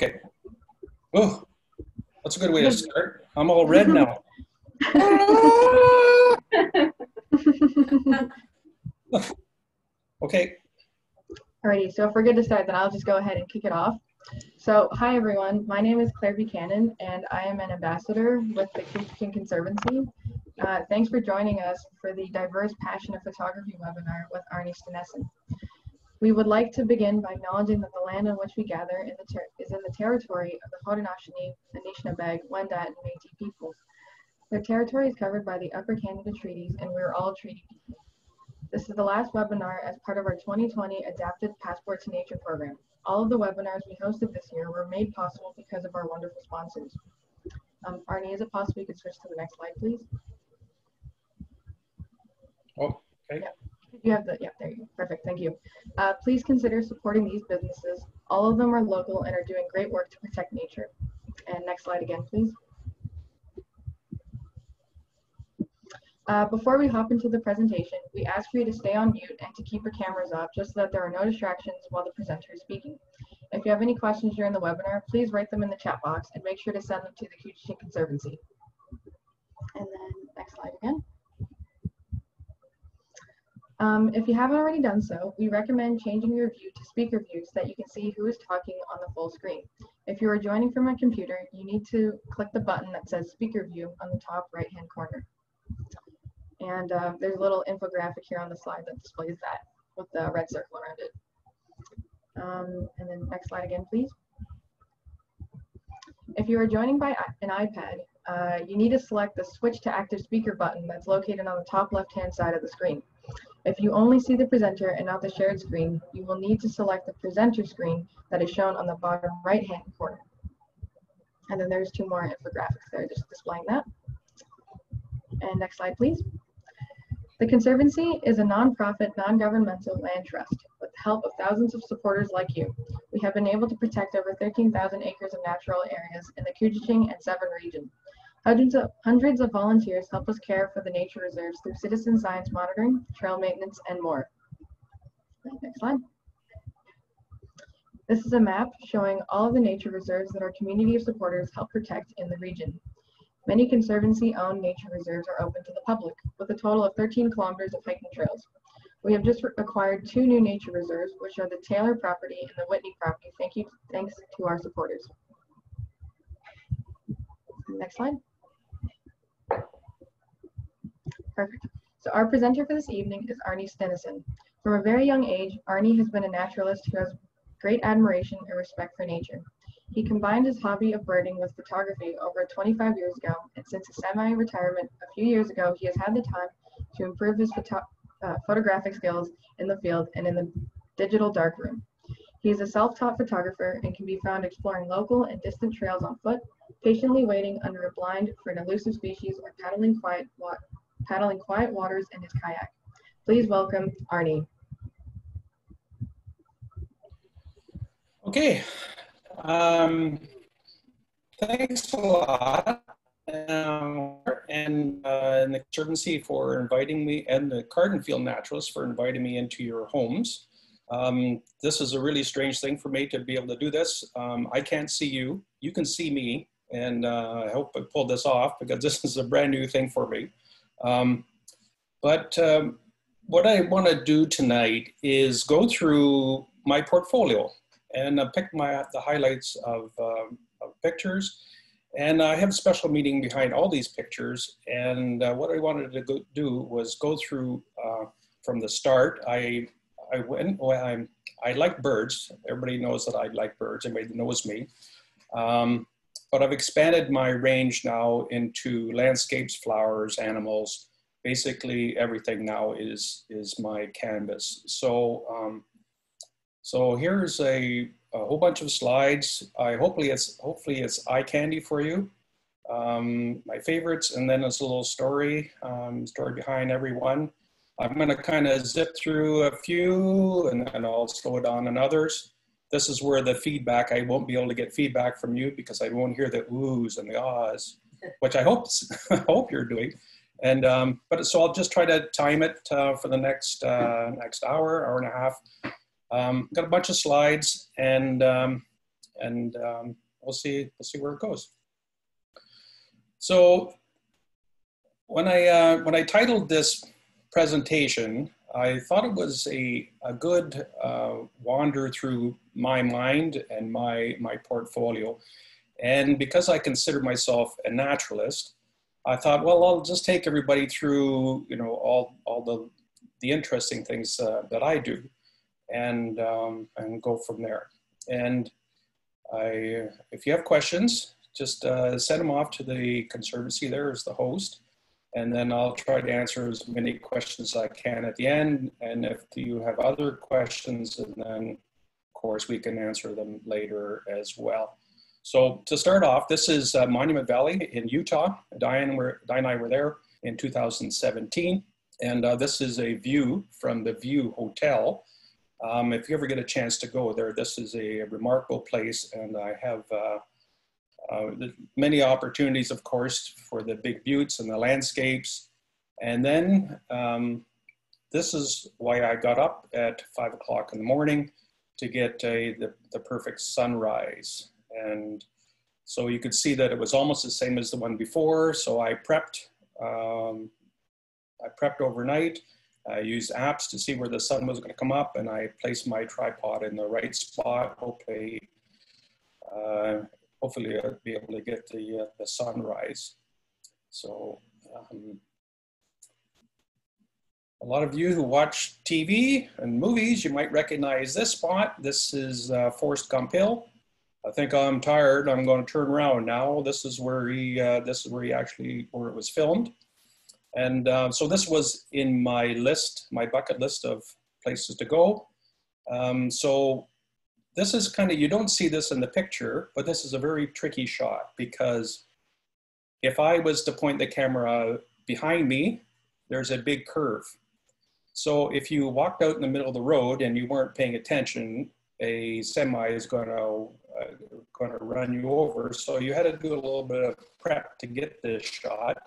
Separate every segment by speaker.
Speaker 1: Okay. Oh, that's a good way to start. I'm all red now. okay.
Speaker 2: Alrighty, so if we're good to start, then I'll just go ahead and kick it off. So, hi everyone, my name is Claire Buchanan, and I am an ambassador with the Couchiching Conservancy. Uh, thanks for joining us for the Diverse Passion of Photography webinar with Arni Stinnissen. We would like to begin by acknowledging that the land on which we gather in is in the territory of the Haudenosaunee, Anishinaabeg, Wendat, and Métis peoples. Their territory is covered by the Upper Canada Treaties, and we are all treaty people. This is the last webinar as part of our 2020 Adapted Passport to Nature program. All of the webinars we hosted this year were made possible because of our wonderful sponsors. Um, Arni, is it possible you could switch to the next slide, please?
Speaker 1: Oh, okay.
Speaker 2: Yeah. You have the, yeah, there you go. Perfect, thank you. Uh, please consider supporting these businesses. All of them are local and are doing great work to protect nature. And next slide again, please. Uh, before we hop into the presentation, we ask for you to stay on mute and to keep your cameras off just so that there are no distractions while the presenter is speaking. If you have any questions during the webinar, please write them in the chat box and make sure to send them to the Couchiching Conservancy. And then next slide again. Um, if you haven't already done so, we recommend changing your view to speaker view so that you can see who is talking on the full screen. If you are joining from a computer, you need to click the button that says speaker view on the top right hand corner. And uh, there's a little infographic here on the slide that displays that with the red circle around it. Um, and then next slide again, please. If you are joining by an iPad, uh, you need to select the switch to active speaker button that's located on the top left-hand side of the screen. If you only see the presenter and not the shared screen, you will need to select the presenter screen that is shown on the bottom right-hand corner. And then there's two more infographics there just displaying that. And next slide, please. The Conservancy is a nonprofit, non-governmental land trust with the help of thousands of supporters like you. We have been able to protect over 13,000 acres of natural areas in the Couchiching and Severn region. Hundreds of, hundreds of volunteers help us care for the nature reserves through citizen science monitoring, trail maintenance, and more. Next slide. This is a map showing all of the nature reserves that our community of supporters help protect in the region. Many Conservancy-owned nature reserves are open to the public, with a total of 13 kilometers of hiking trails. We have just acquired two new nature reserves, which are the Taylor property and the Whitney property. Thank you, thanks to our supporters. Next slide. Perfect. So our presenter for this evening is Arni Stinnissen. From a very young age, Arni has been a naturalist who has great admiration and respect for nature. He combined his hobby of birding with photography over 25 years ago, and since his semi-retirement a few years ago, he has had the time to improve his photo uh, photographic skills in the field and in the digital darkroom. He is a self-taught photographer and can be found exploring local and distant trails on foot, patiently waiting under a blind for an elusive species or paddling quiet, paddling quiet waters in his kayak. Please welcome Arni.
Speaker 1: Okay. Um, thanks a lot. Um, and, uh, and the Conservancy for inviting me, and the Carden Field Naturalists for inviting me into your homes. Um, this is a really strange thing for me to be able to do this. Um, I can't see you. You can see me. And uh, I hope I pulled this off because this is a brand new thing for me. Um, but um, what I want to do tonight is go through my portfolio and uh, pick my, the highlights of, um, of, pictures. And I have a special meaning behind all these pictures. And uh, what I wanted to go, do was go through uh, from the start. I, I went, well, I'm, I like birds. Everybody knows that I like birds. Everybody knows me. Um, but I've expanded my range now into landscapes, flowers, animals. Basically, everything now is is my canvas. So, um, so here's a, a, whole bunch of slides. I hopefully it's hopefully it's eye candy for you. Um, my favorites, and then it's a little story, um, story behind every one. I'm going to kind of zip through a few, and then I'll slow down on others this is where the feedback, I won't be able to get feedback from you because I won't hear the oohs and the ahs, which I hope, I hope you're doing. And, um, but so I'll just try to time it uh, for the next, uh, next hour, hour and a half. Um, got a bunch of slides and, um, and um, we'll see we'll see where it goes. So when I uh, when I titled this presentation, I thought it was a a good uh, wander through my mind and my my portfolio, and because I consider myself a naturalist, I thought, well, I'll just take everybody through you know all all the the interesting things uh, that I do, and um, and go from there. And I, if you have questions, just uh, send them off to the conservancy there as the host, and then I'll try to answer as many questions as I can at the end. And if you have other questions, and then course we can answer them later as well. So to start off, this is uh, Monument Valley in Utah. Diane, were, Diane and I were there in 2017. And uh, this is a view from the View Hotel. Um, if you ever get a chance to go there, this is a remarkable place. And I have uh, uh, many opportunities, of course, for the big buttes and the landscapes. And then um, this is why I got up at five o'clock in the morning to get a, the, the perfect sunrise. And so you could see that it was almost the same as the one before. So I prepped um, I prepped overnight. I used apps to see where the sun was going to come up, and I placed my tripod in the right spot. Hopefully, uh, hopefully I'll be able to get the uh, the sunrise. So, um, a lot of you who watch TV and movies, you might recognize this spot. This is uh, Forrest Gump Hill. I think I'm tired. I'm going to turn around now. This is where he. Uh, this is where he actually where it was filmed. And uh, so this was in my list, my bucket list of places to go. Um, so this is kind of, you don't see this in the picture, but this is a very tricky shot because if I was to point the camera behind me, there's a big curve. So if you walked out in the middle of the road and you weren't paying attention, a semi is going to uh, going to run you over. So you had to do a little bit of prep to get this shot.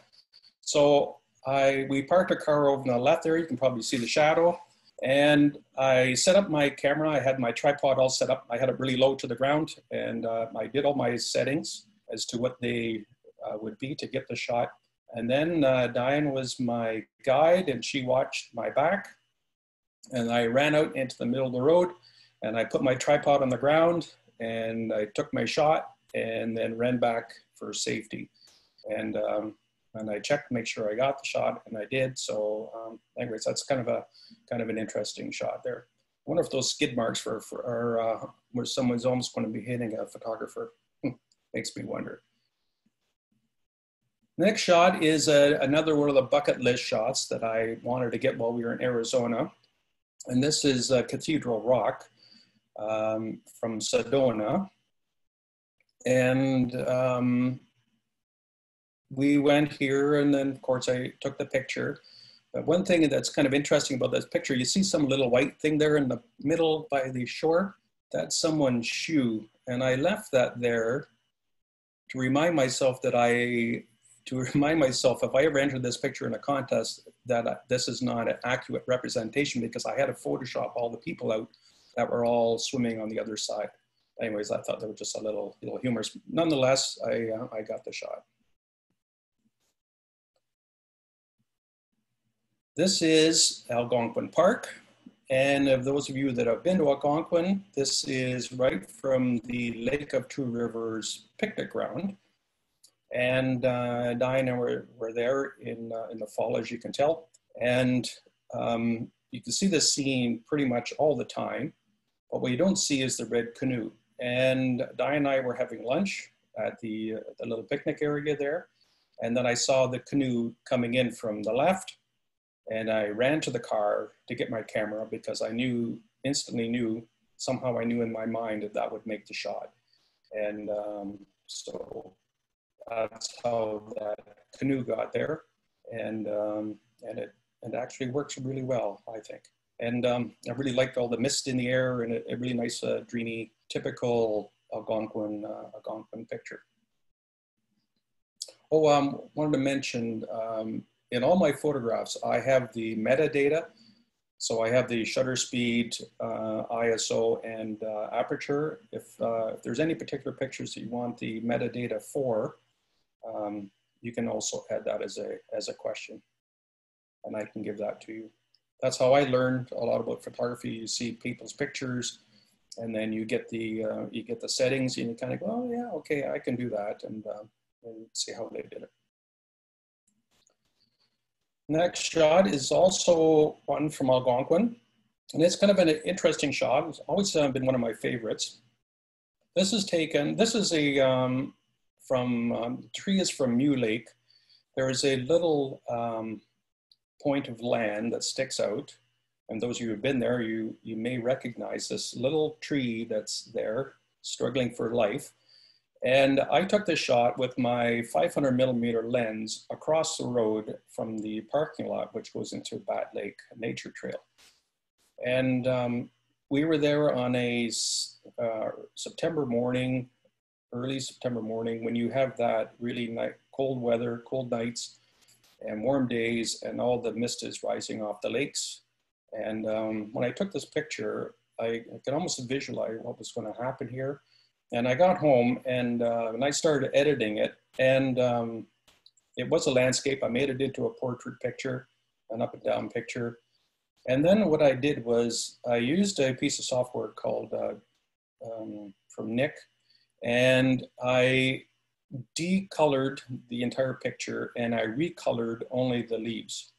Speaker 1: So I we parked a car over on the left there. You can probably see the shadow. And I set up my camera. I had my tripod all set up. I had it really low to the ground, and uh, I did all my settings as to what they uh, would be to get the shot. And then uh, Diane was my guide, and she watched my back. And I ran out into the middle of the road, and I put my tripod on the ground, and I took my shot, and then ran back for safety. And um, and I checked to make sure I got the shot, and I did. So, um, anyways, that's kind of a kind of an interesting shot there. I wonder if those skid marks for, for are uh, where someone's almost going to be hitting a photographer. Makes me wonder. Next shot is a, another one of the bucket list shots that I wanted to get while we were in Arizona. And this is uh, Cathedral Rock um, from Sedona. And um, we went here and then of course I took the picture. But one thing that's kind of interesting about this picture, you see some little white thing there in the middle by the shore? That's someone's shoe. And I left that there to remind myself that I, to remind myself if I ever enter this picture in a contest, that this is not an accurate representation because I had to Photoshop all the people out that were all swimming on the other side. Anyways, I thought that was just a little, little humorous. Nonetheless, I, uh, I got the shot. This is Algonquin Park. And of those of you that have been to Algonquin, this is right from the Lake of Two Rivers picnic ground. And uh, Diane and were, were there in, uh, in the fall, as you can tell. And um, you can see this scene pretty much all the time. But what you don't see is the red canoe. And Diane and I were having lunch at the, uh, the little picnic area there. And then I saw the canoe coming in from the left and I ran to the car to get my camera because I knew, instantly knew, somehow I knew in my mind that that would make the shot. And um, so that's how that canoe got there. And, um, and it, it actually works really well, I think. And um, I really liked all the mist in the air and a, a really nice, uh, dreamy, typical Algonquin, uh, Algonquin picture. Oh, um, wanted to mention um, in all my photographs, I have the metadata So I have the shutter speed, uh, ISO, and uh, aperture. If, uh, if there's any particular pictures that you want the metadata for, um, you can also add that as a, as a question. And I can give that to you. That's how I learned a lot about photography. You see people's pictures, and then you get the uh, you get the settings, and you kind of go, oh yeah, okay, I can do that, and, uh, and see how they did it. Next shot is also one from Algonquin. And it's kind of an interesting shot. It's always uh, been one of my favorites. This is taken, this is a, um, from, um, the tree is from Mew Lake. There is a little um, point of land that sticks out. And those of you who've been there, you, you may recognize this little tree that's there struggling for life. And I took this shot with my 500 millimeter lens across the road from the parking lot, which goes into Bat Lake Nature Trail. And um, we were there on a uh, September morning, early September morning, when you have that really night, cold weather, cold nights, and warm days, and all the mist is rising off the lakes. And um, when I took this picture, I, I could almost visualize what was going to happen here and I got home and, uh, and I started editing it. And um, it was a landscape. I made it into a portrait picture, an up and down picture. And then what I did was I used a piece of software called uh, um, from Nik, and I decolored the entire picture and I recolored only the leaves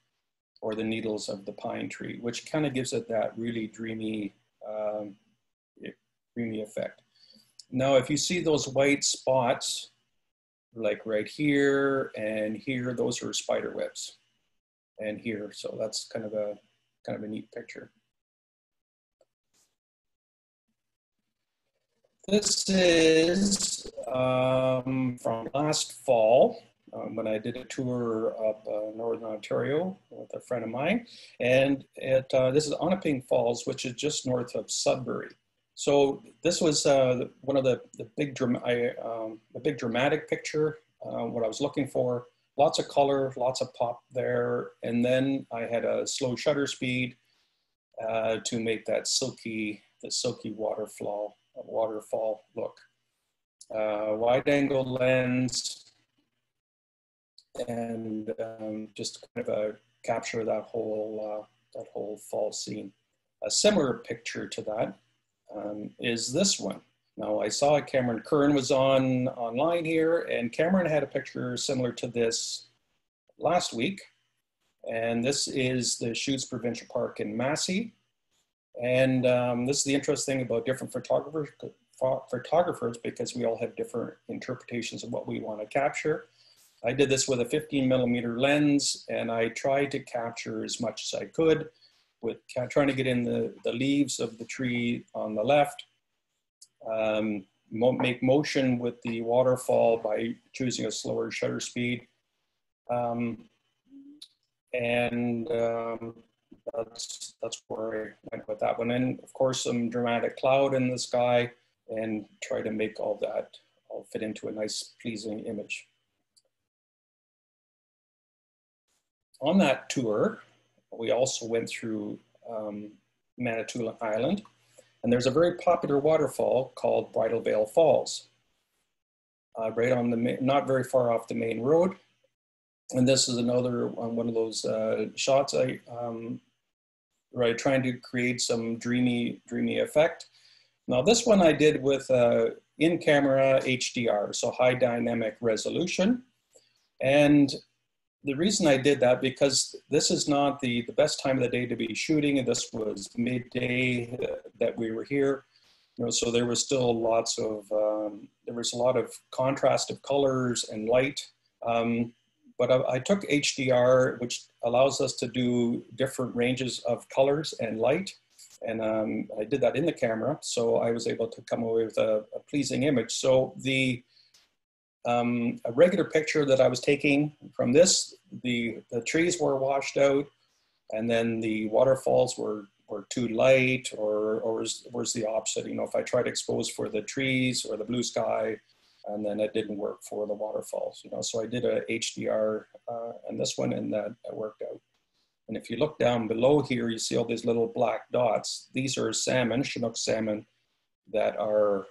Speaker 1: or the needles of the pine tree, which kind of gives it that really dreamy, um, dreamy effect. Now, if you see those white spots, like right here and here, those are spider webs and here. So that's kind of a, kind of a neat picture. This is um, from last fall um, when I did a tour up uh, Northern Ontario with a friend of mine. And it, uh, this is Onaping Falls, which is just north of Sudbury. So this was uh, one of the, the big I, um, the big dramatic picture, uh, what I was looking for. Lots of color, lots of pop there. And then I had a slow shutter speed uh, to make that silky, the silky waterfall, waterfall look. Uh, wide angle lens and um, just kind of a capture that whole, uh, that whole fall scene. A similar picture to that um, is this one. Now I saw Cameron Curran was on online here and Cameron had a picture similar to this last week. And this is the Chutes Provincial Park in Massey. And um, this is the interesting thing about different photographers, photographers because we all have different interpretations of what we want to capture. I did this with a 15 millimeter lens and I tried to capture as much as I could with trying to get in the, the leaves of the tree on the left, um, mo make motion with the waterfall by choosing a slower shutter speed. Um, and um, that's, that's where I went with that one. And of course, some dramatic cloud in the sky and try to make all that all fit into a nice, pleasing image. On that tour, we also went through um, Manitoulin Island, and there's a very popular waterfall called Bridal Veil Falls, uh, right on the, not very far off the main road. And this is another one of those uh, shots I, um, right, trying to create some dreamy, dreamy effect. Now this one I did with uh, in-camera HDR, so high dynamic resolution. And the reason I did that because this is not the, the best time of the day to be shooting, and this was midday uh, that we were here. You know, so there was still lots of um, there was a lot of contrast of colors and light. Um, but I, I, took HDR, which allows us to do different ranges of colors and light. And um, I did that in the camera, so I was able to come away with a, a pleasing image. So the um, a regular picture that I was taking from this, the, the trees were washed out and then the waterfalls were, were too light or, or was, was the opposite. You know, if I tried to expose for the trees or the blue sky, and then it didn't work for the waterfalls, you know. So I did a HDR uh, and this one and that, worked out. And if you look down below here, you see all these little black dots. These are salmon, Chinook salmon, that are,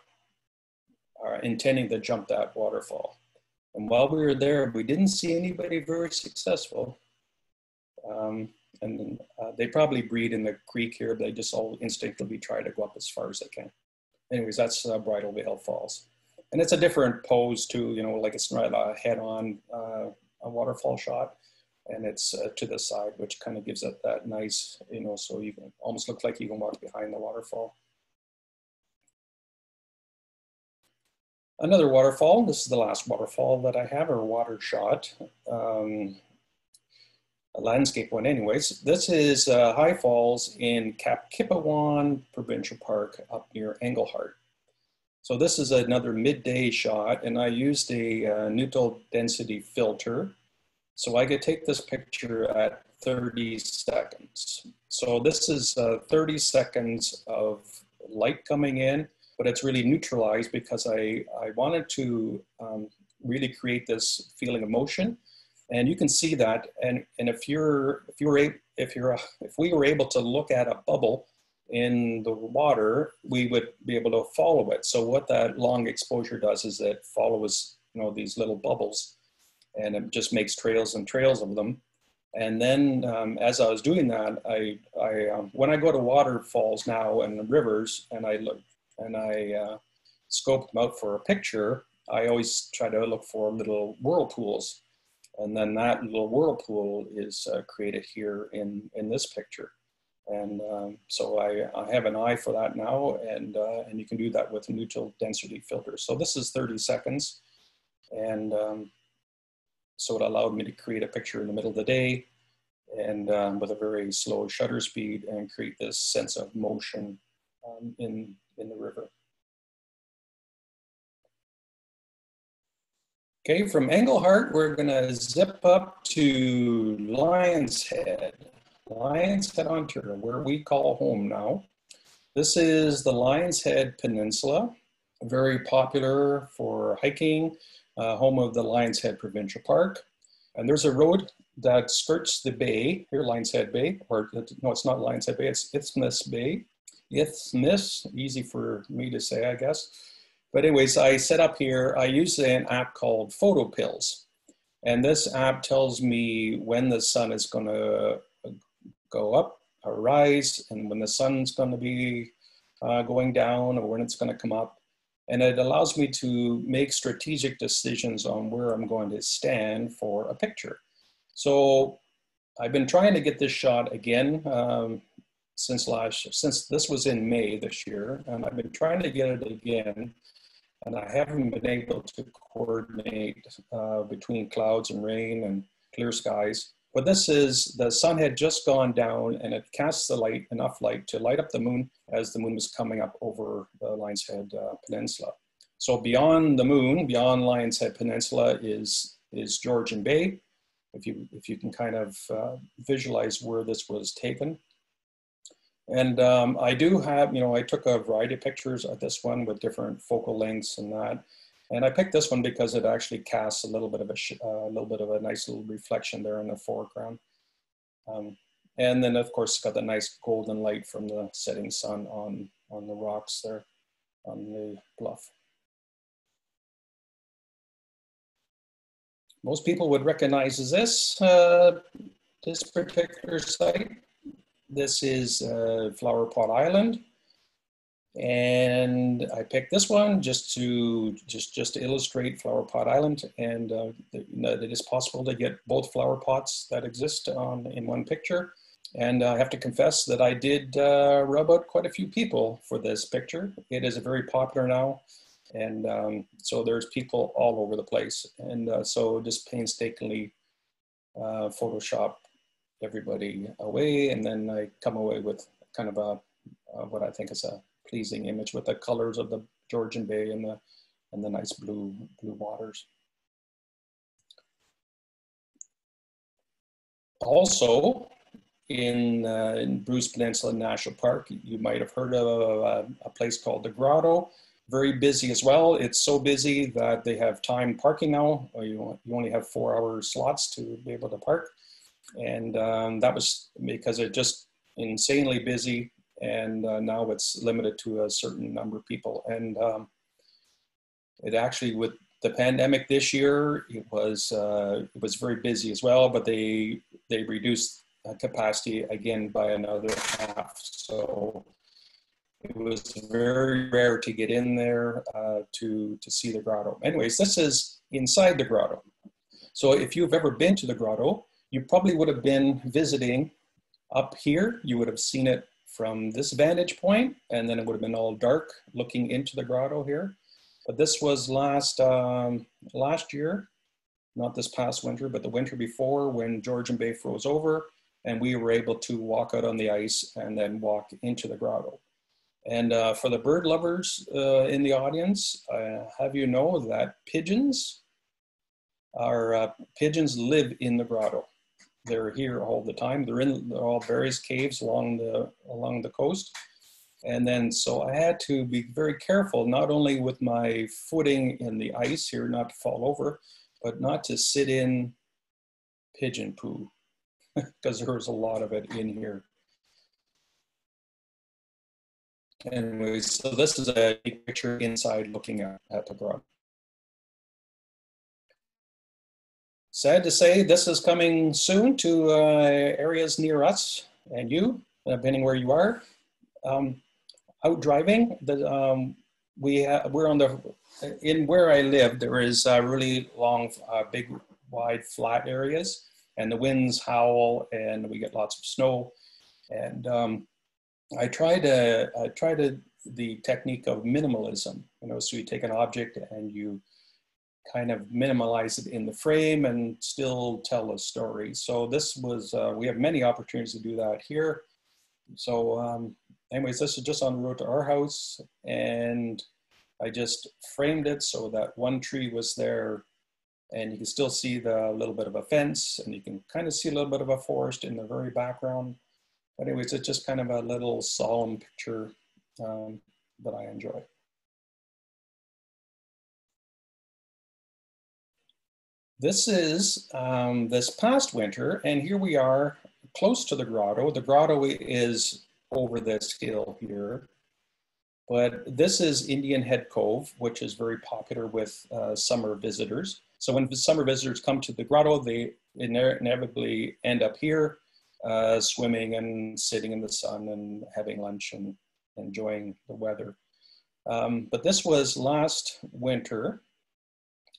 Speaker 1: are intending to jump that waterfall. And while we were there, we didn't see anybody very successful. Um, and uh, they probably breed in the creek here. But they just all instinctively try to go up as far as they can. Anyways, that's uh, Bridal Veil Falls. And it's a different pose too, you know, like it's not a head-on uh, a waterfall shot and it's uh, to the side, which kind of gives it that nice, you know, so you can almost look like you can walk behind the waterfall. Another waterfall, this is the last waterfall that I have, or water shot. Um, a landscape one anyways. This is uh, High Falls in Kap-Kig-Iwan Provincial Park up near Englehart. So this is another midday shot and I used a uh, neutral density filter. So I could take this picture at 30 seconds. So this is uh, 30 seconds of light coming in, but it's really neutralized because I, I wanted to um, really create this feeling of motion and you can see that and and if you're if you were if you're if we were able to look at a bubble in the water we would be able to follow it. So what that long exposure does is it follows you know these little bubbles and it just makes trails and trails of them. And then um, as i was doing that i i um, when i go to waterfalls now and rivers and i look and i uh, scope them out for a picture i always try to look for little whirlpools. And then that little whirlpool is uh, created here in, in this picture. And um, so I, I have an eye for that now, and, uh, and you can do that with neutral density filters. So this is 30 seconds. And um, so it allowed me to create a picture in the middle of the day and um, with a very slow shutter speed and create this sense of motion um, in, in the river. Okay, from Englehart, we're gonna zip up to Lion's Head, Lion's Head, Ontario, where we call home now. This is the Lion's Head Peninsula, very popular for hiking, uh, home of the Lion's Head Provincial Park. And there's a road that skirts the bay, here Lion's Head Bay, or no, it's not Lion's Head Bay, it's Isthmus Bay. Isthmus, easy for me to say, I guess. But anyways, I set up here, I use an app called PhotoPills. And this app tells me when the sun is gonna go up or rise and when the sun's gonna be uh, going down or when it's gonna come up. And it allows me to make strategic decisions on where I'm going to stand for a picture. So I've been trying to get this shot again um, since last, since this was in May this year, and I've been trying to get it again and I haven't been able to coordinate uh, between clouds and rain and clear skies. But this is, the sun had just gone down and it casts the light, enough light to light up the moon as the moon was coming up over the Lion's Head uh, Peninsula. So beyond the moon, beyond Lion's Head Peninsula is, is Georgian Bay. If you, if you can kind of uh, visualize where this was taken. And um, I do have, you know, I took a variety of pictures of this one with different focal lengths and that. And I picked this one because it actually casts a little bit of a, a uh, little bit of a nice little reflection there in the foreground. Um, and then of course, it's got the nice golden light from the setting sun on, on the rocks there on the bluff. Most people would recognize this, uh, this particular site. This is uh, Flower Pot Island. And I picked this one just to just just to illustrate Flower Pot Island, and uh, know, it is possible to get both flower pots that exist on in one picture. And I have to confess that I did uh, rub out quite a few people for this picture. It is a very popular now, and um, so there's people all over the place. And uh, so just painstakingly uh, Photoshop everybody away, and then I come away with kind of a what I think is a pleasing image with the colors of the Georgian Bay and the and the nice blue blue waters. Also, in, uh, in Bruce Peninsula National Park, you might have heard of a, a, place called the Grotto. Very busy as well. It's so busy that they have time parking now. You, you only have four hour slots to be able to park. and um, that was because it just insanely busy and uh, now it's limited to a certain number of people. And um, it actually with the pandemic this year it was uh, it was very busy as well but they they reduced capacity again by another half. So it was very rare to get in there uh, to to see the grotto. Anyways this is inside the grotto. So if you've ever been to the grotto you probably would have been visiting up here. You would have seen it from this vantage point, and then it would have been all dark looking into the grotto here. But this was last um, last year, not this past winter, but the winter before when Georgian Bay froze over, and we were able to walk out on the ice and then walk into the grotto. And uh, for the bird lovers uh, in the audience, uh, have you know that pigeons are uh, pigeons live in the grotto they're here all the time. They're in all various caves along the along the coast. And then so I had to be very careful, not only with my footing in the ice here, not to fall over, but not to sit in pigeon poo, because there was a lot of it in here. Anyway, so this is a picture inside looking at, at the grotto. Sad to say, this is coming soon to uh, areas near us and you, depending where you are. Um, out driving, the, um, we we're on the in where I live. There is uh, really long, uh, big, wide, flat areas, and the winds howl, and we get lots of snow. And um, I try to I try to the technique of minimalism. You know, so you take an object and you kind of minimalize it in the frame and still tell a story. So this was, uh, we have many opportunities to do that here. So um, anyways, this is just on the road to our house and I just framed it so that one tree was there and you can still see the little bit of a fence and you can kind of see a little bit of a forest in the very background. But anyways, it's just kind of a little solemn picture um, that I enjoy. This is um, this past winter, and here we are close to the grotto. The grotto is over this hill here. But this is Indian Head Cove, which is very popular with uh, summer visitors. So when summer visitors come to the grotto, they inevitably end up here, uh, swimming and sitting in the sun and having lunch and enjoying the weather. Um, but this was last winter,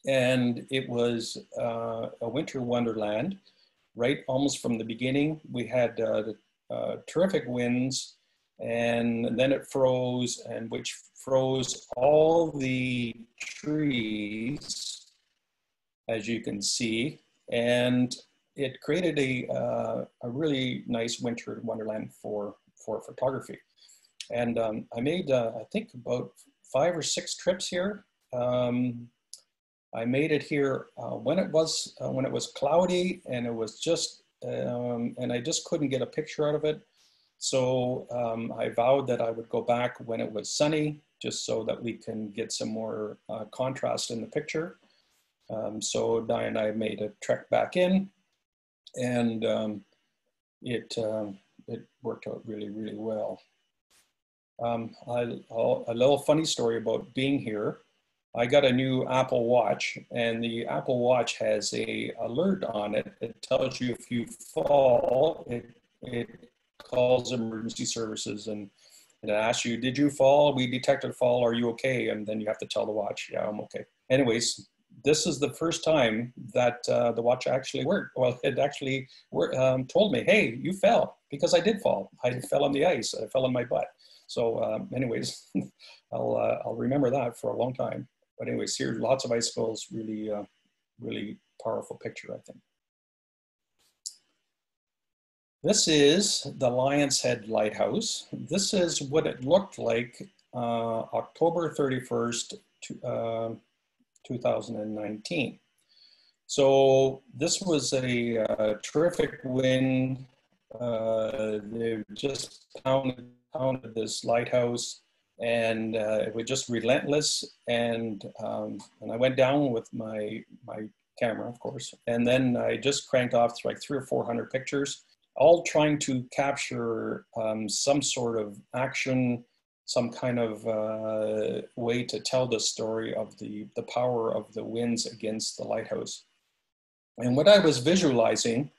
Speaker 1: and it was uh, a winter wonderland. Right, almost from the beginning, we had uh, uh, terrific winds, and then it froze, and which froze all the trees, as you can see, and it created a uh, a really nice winter wonderland for for photography. And um, I made, uh, I think, about five or six trips here. Um, I made it here uh, when it was uh, when it was cloudy and it was just um, and I just couldn't get a picture out of it. So um, I vowed that I would go back when it was sunny, just so that we can get some more uh, contrast in the picture. Um, so Di and I made a trek back in, and um, it um, it worked out really really well. Um, I, a little funny story about being here. I got a new Apple Watch, and the Apple Watch has a alert on it. It tells you if you fall, it, it calls emergency services and, and it asks you, did you fall? We detected a fall. Are you okay? And then you have to tell the watch, yeah, I'm okay. Anyways, this is the first time that uh, the watch actually worked. Well, it actually um, told me, hey, you fell because I did fall. I fell on the ice. I fell on my butt. So, um, anyways, I'll uh, I'll remember that for a long time. But anyways, here lots of icicles, really, uh, really powerful picture, I think. This is the Lion's Head Lighthouse. This is what it looked like uh, October 31st, to, uh, 2019. So this was a uh, terrific wind. Uh, they just pounded, pounded this lighthouse and uh, it was just relentless. And um, and I went down with my my camera, of course. And then I just cranked off like three or 400 pictures, all trying to capture um, some sort of action, some kind of uh, way to tell the story of the, the power of the winds against the lighthouse. And what I was visualizing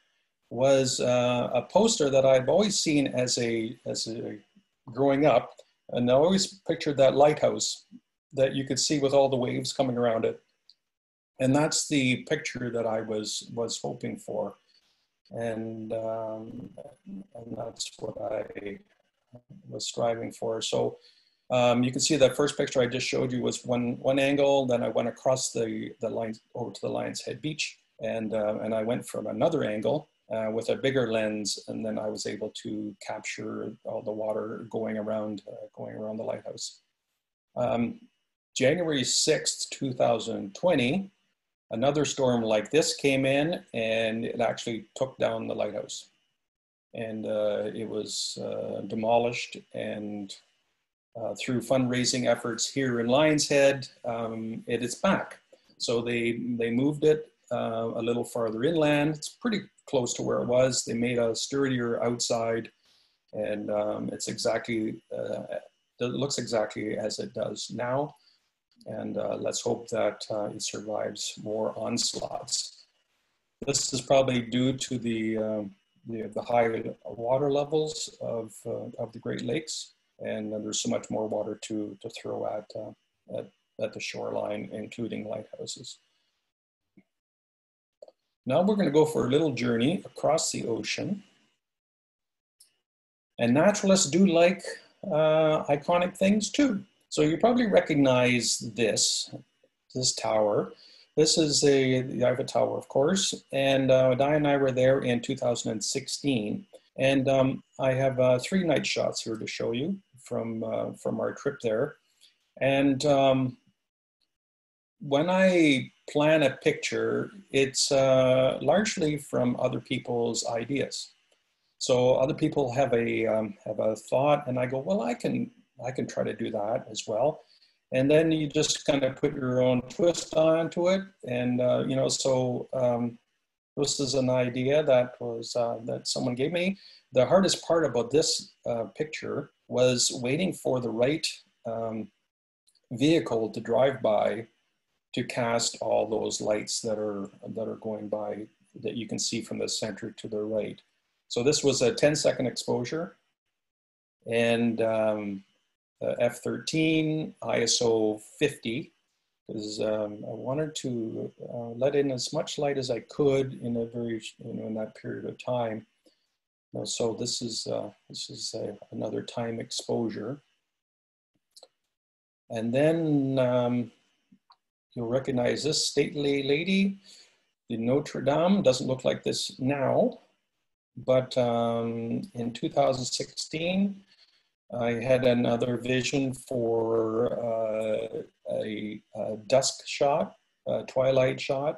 Speaker 1: was uh, a poster that I've always seen as a, as a growing up. And I always pictured that lighthouse that you could see with all the waves coming around it. And that's the picture that I was, was hoping for. And, um, and that's what I was striving for. So um, you can see that first picture I just showed you was one, one angle, then I went across the, the lines over to the Lion's Head Beach and, uh, and I went from another angle uh, with a bigger lens, and then I was able to capture all the water going around, uh, going around the lighthouse. Um, January 6th, 2020, another storm like this came in and it actually took down the lighthouse. And uh, it was uh, demolished and uh, through fundraising efforts here in Lion's Head, um, it is back. So they, they moved it uh, a little farther inland. It's pretty close to where it was. They made a sturdier outside and um, it's exactly, uh, it looks exactly as it does now and uh, let's hope that uh, it survives more onslaughts. This is probably due to the, um, the, the, high water levels of, uh, of the Great Lakes, and there's so much more water to, to throw at, uh, at, at the shoreline, including lighthouses. Now we're going to go for a little journey across the ocean. And naturalists do like uh, iconic things too. So you probably recognize this, this tower. This is a, the Eiffel Tower, of course, and uh, Di and I were there in 2016. And um, I have uh, three night shots here to show you from, uh, from our trip there. And um, when I plan a picture, it's uh, largely from other people's ideas. So other people have a um, have a thought, and I go, well, I can I can try to do that as well. And then you just kind of put your own twist onto it. And, uh, you know, so um, this is an idea that was, uh, that someone gave me. The hardest part about this uh, picture was waiting for the right um, vehicle to drive by to cast all those lights that are, that are going by that you can see from the center to the right. So this was a 10 second exposure. And um, uh, F13, ISO 50, because um, I wanted to uh, let in as much light as I could in a very, you know, in that period of time. So this is, uh, this is another time exposure. And then um, you'll recognize this stately lady. The Notre Dame doesn't look like this now, but um, in 2016, I had another vision for uh, a, a, dusk shot, a twilight shot.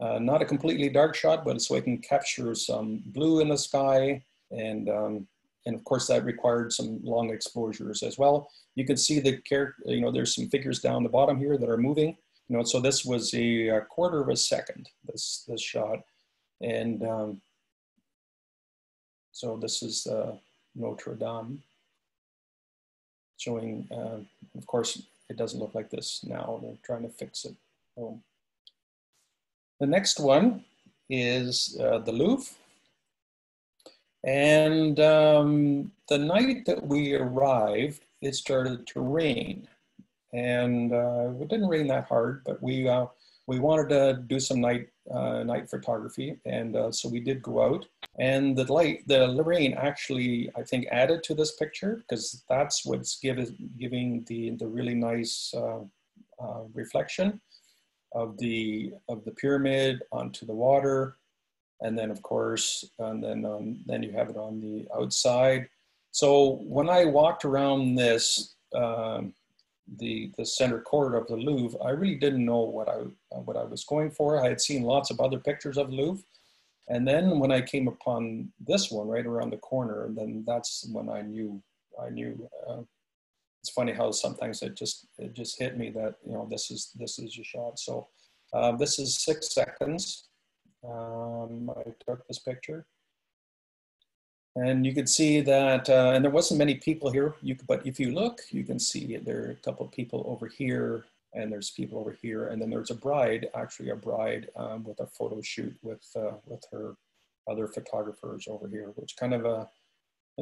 Speaker 1: Uh, not a completely dark shot, but so I can capture some blue in the sky. And, um, and of course that required some long exposures as well. You can see the character, you know, there's some figures down the bottom here that are moving. You know, so this was a, a quarter of a second, this, this shot. And um, so this is uh, Notre Dame showing, uh, of course, it doesn't look like this now. They're trying to fix it. So the next one is uh, the Louvre. And um, the night that we arrived, it started to rain. And uh, it didn't rain that hard, but we, uh, we wanted to do some night, uh, night photography. And uh, so we did go out. And the light, the rain actually, I think, added to this picture because that's what's give, giving the, the really nice uh, uh, reflection of the, of the pyramid onto the water. And then, of course, and then, um, then you have it on the outside. So when I walked around this, um, the, the center court of the Louvre, I really didn't know what I, what I was going for. I had seen lots of other pictures of Louvre, and then when I came upon this one right around the corner, then that's when I knew, I knew, uh, it's funny how sometimes it just, it just hit me that, you know, this is, this is your shot. So Uh, this is six seconds. Um, I took this picture. And you can see that, uh, and there wasn't many people here, you, but if you look, you can see there are a couple of people over here, and there's people over here, and then there's a bride, actually a bride um, with a photo shoot with, uh, with her other photographers over here, which kind of, uh,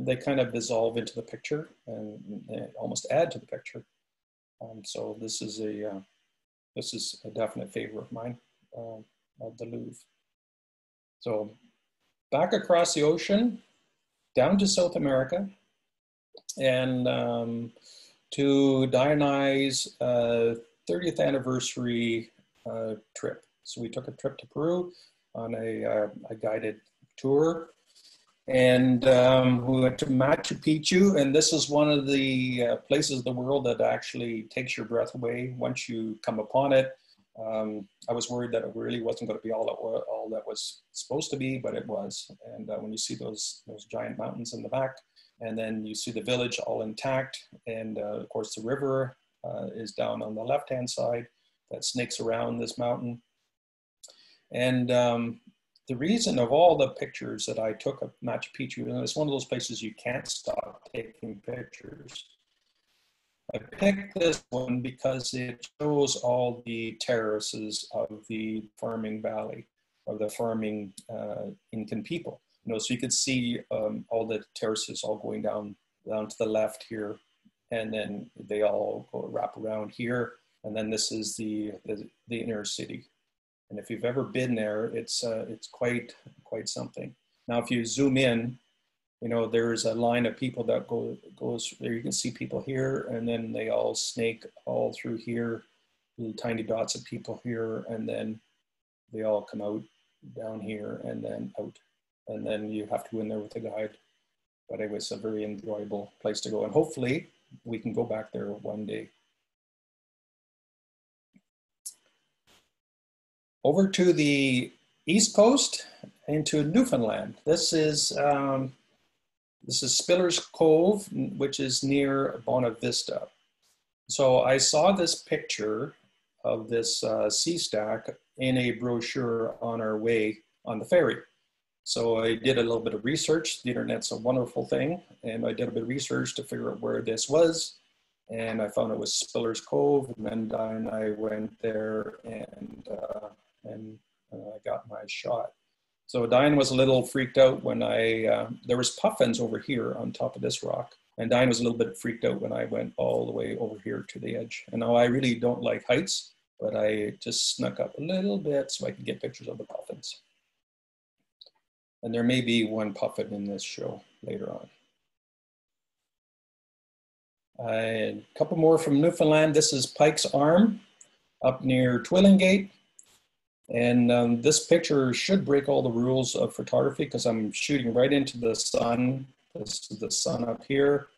Speaker 1: they kind of dissolve into the picture and, and almost add to the picture. Um, so this is a, uh, this is a definite favor of mine, uh, of the Louvre. So back across the ocean, down to South America, and um, to Diane's uh, 30th anniversary uh, trip. So we took a trip to Peru on a, uh, a guided tour. And um, we went to Machu Picchu, and this is one of the uh, places in the world that actually takes your breath away once you come upon it. Um, I was worried that it really wasn't going to be all that, all that was supposed to be, but it was. And uh, when you see those, those giant mountains in the back, and then you see the village all intact, and uh, of course the river uh, is down on the left-hand side that snakes around this mountain. And um, the reason of all the pictures that I took of Machu Picchu, and it's one of those places you can't stop taking pictures, I picked this one because it shows all the terraces of the farming valley, of the farming uh, Incan people. You know, so you could see um, all the terraces all going down down to the left here, and then they all go wrap around here, and then this is the the, the inner city. And if you've ever been there, it's uh, it's quite quite something. Now, if you zoom in, you know, there's a line of people that go, goes there. You can see people here, and then they all snake all through here, little tiny dots of people here, and then they all come out down here and then out. And then you have to go in there with a guide. But it was a very enjoyable place to go. And hopefully we can go back there one day. Over to the east coast into Newfoundland. This is um, this is Spiller's Cove, which is near Bonavista. So I saw this picture of this uh, sea stack in a brochure on our way on the ferry. So I did a little bit of research. The internet's a wonderful thing. And I did a bit of research to figure out where this was. And I found it was Spiller's Cove. And then I went there and, uh, and uh, I got my shot. So Diane was a little freaked out when I, uh, there was puffins over here on top of this rock. And Diane was a little bit freaked out when I went all the way over here to the edge. And now I really don't like heights, but I just snuck up a little bit so I could get pictures of the puffins. And there may be one puffin in this show later on. a couple more from Newfoundland. This is Pike's Arm up near Twillingate. And um, this picture should break all the rules of photography because I'm shooting right into the sun. This is the sun up here.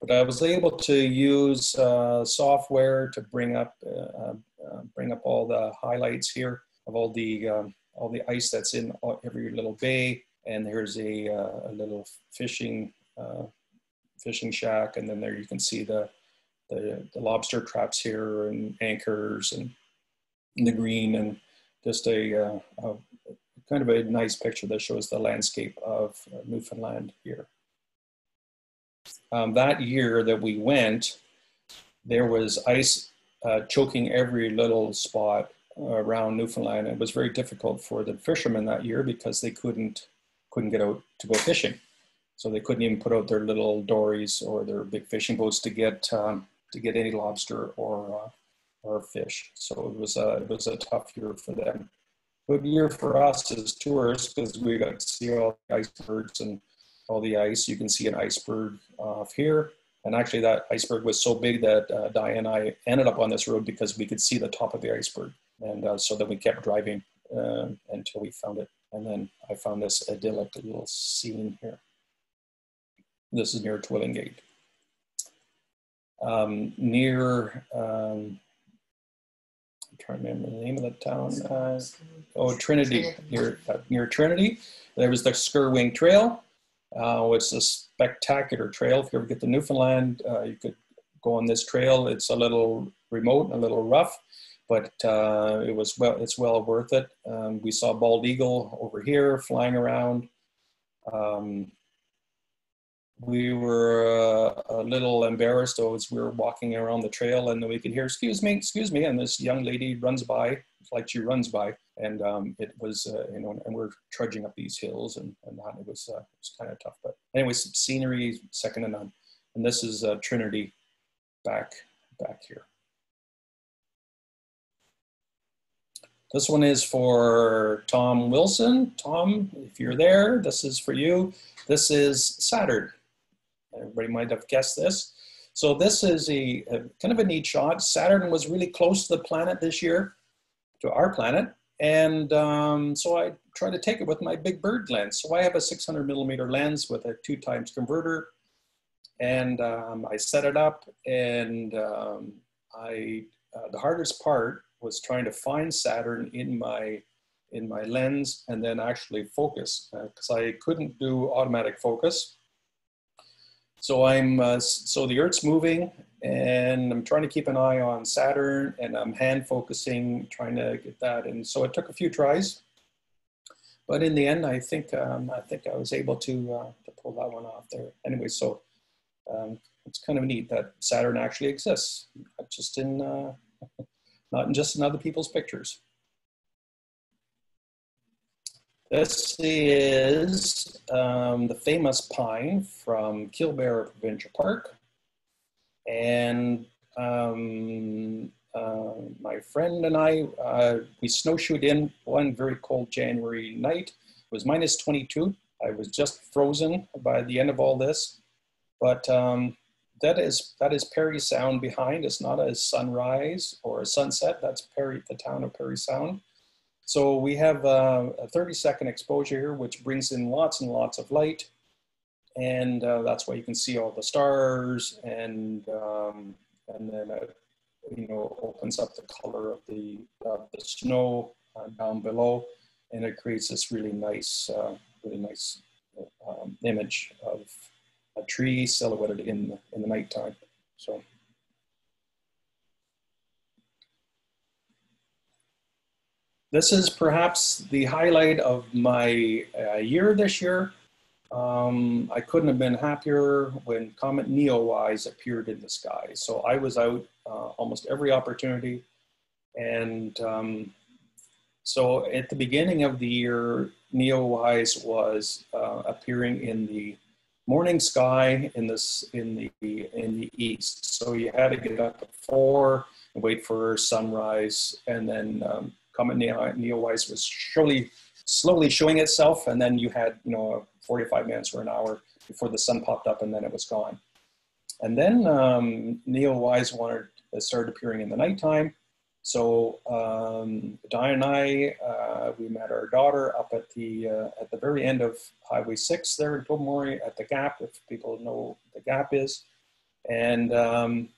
Speaker 1: But I was able to use uh, software to bring up, uh, uh, bring up all the highlights here of all the, um, all the ice that's in every little bay. And there's a, uh, a little fishing, uh, fishing shack. And then there you can see the, the, the lobster traps here and anchors and the green and just a, uh, a, kind of a nice picture that shows the landscape of Newfoundland here. Um, that year that we went, there was ice uh, choking every little spot around Newfoundland. It was very difficult for the fishermen that year because they couldn't couldn't get out to go fishing, so they couldn't even put out their little dories or their big fishing boats to get um, to get any lobster or uh, or fish. So it was a, it was a tough year for them. Good year for us as tourists because we got to see all the icebergs and all the ice. You can see an iceberg off here. And actually that iceberg was so big that uh, Diane and I ended up on this road because we could see the top of the iceberg. And uh, so then we kept driving uh, until we found it. And then I found this idyllic little scene here. This is near Twillingate. Um, near um, I'm trying to remember the name of the town. Uh, oh, Trinity, near, uh, near Trinity. There was the Skerwink Trail. Uh, it's a spectacular trail. If you ever get to Newfoundland, uh, you could go on this trail. It's a little remote, a little rough, but uh, it was well, it's well worth it. Um, we saw bald eagle over here flying around. Um, we were uh, a little embarrassed as we were walking around the trail and we could hear, excuse me, excuse me. And this young lady runs by, like she runs by. And um, it was, uh, you know, and we're trudging up these hills and, and that. It was, uh, it was kind of tough. But anyways, scenery, second to none. And this is uh, Trinity back, back here. This one is for Tom Wilson. Tom, if you're there, this is for you. This is Saturn. Everybody might have guessed this. So this is a, a, kind of a neat shot. Saturn was really close to the planet this year, to our planet. And um, so I tried to take it with my big bird lens. So I have a 600 millimeter lens with a two times converter. And um, I set it up and um, I, uh, the hardest part was trying to find Saturn in my in my lens and then actually focus because uh, I couldn't do automatic focus. So I'm uh, so the Earth's moving, and I'm trying to keep an eye on Saturn, and I'm hand focusing, trying to get that. And so it took a few tries, but in the end, I think um, I think I was able to uh, to pull that one off there. Anyway, so um, it's kind of neat that Saturn actually exists, not just in uh, not in just in other people's pictures. This is um, the famous pine from Killbear Provincial Park. And um, uh, my friend and I, uh, we snowshoed in one very cold January night. It was minus 22. I was just frozen by the end of all this. But um, that is that is Parry Sound behind. It's not a sunrise or a sunset. That's Parry, the town of Parry Sound. So we have uh, a 30 second exposure here, which brings in lots and lots of light. And uh, that's why you can see all the stars and, um, and then, it, you know, opens up the color of the, the snow uh, down below. And it creates this really nice, uh, really nice um, image of a tree silhouetted in in the nighttime. So. This is perhaps the highlight of my uh, year this year. Um, I couldn't have been happier when Comet Neowise appeared in the sky. So I was out uh, almost every opportunity. And um, so at the beginning of the year, Neowise was uh, appearing in the morning sky in this in the in the east. So you had to get up at four and wait for sunrise, and then um, Comet Neowise was surely slowly showing itself, and then you had you know 45 minutes or an hour before the sun popped up, and then it was gone. And then um, Neowise wanted started appearing in the nighttime. So um, Diane and I, uh, we met our daughter up at the uh, at the very end of Highway 6 there in Tobermory at the Gap, if people know the Gap is. And um,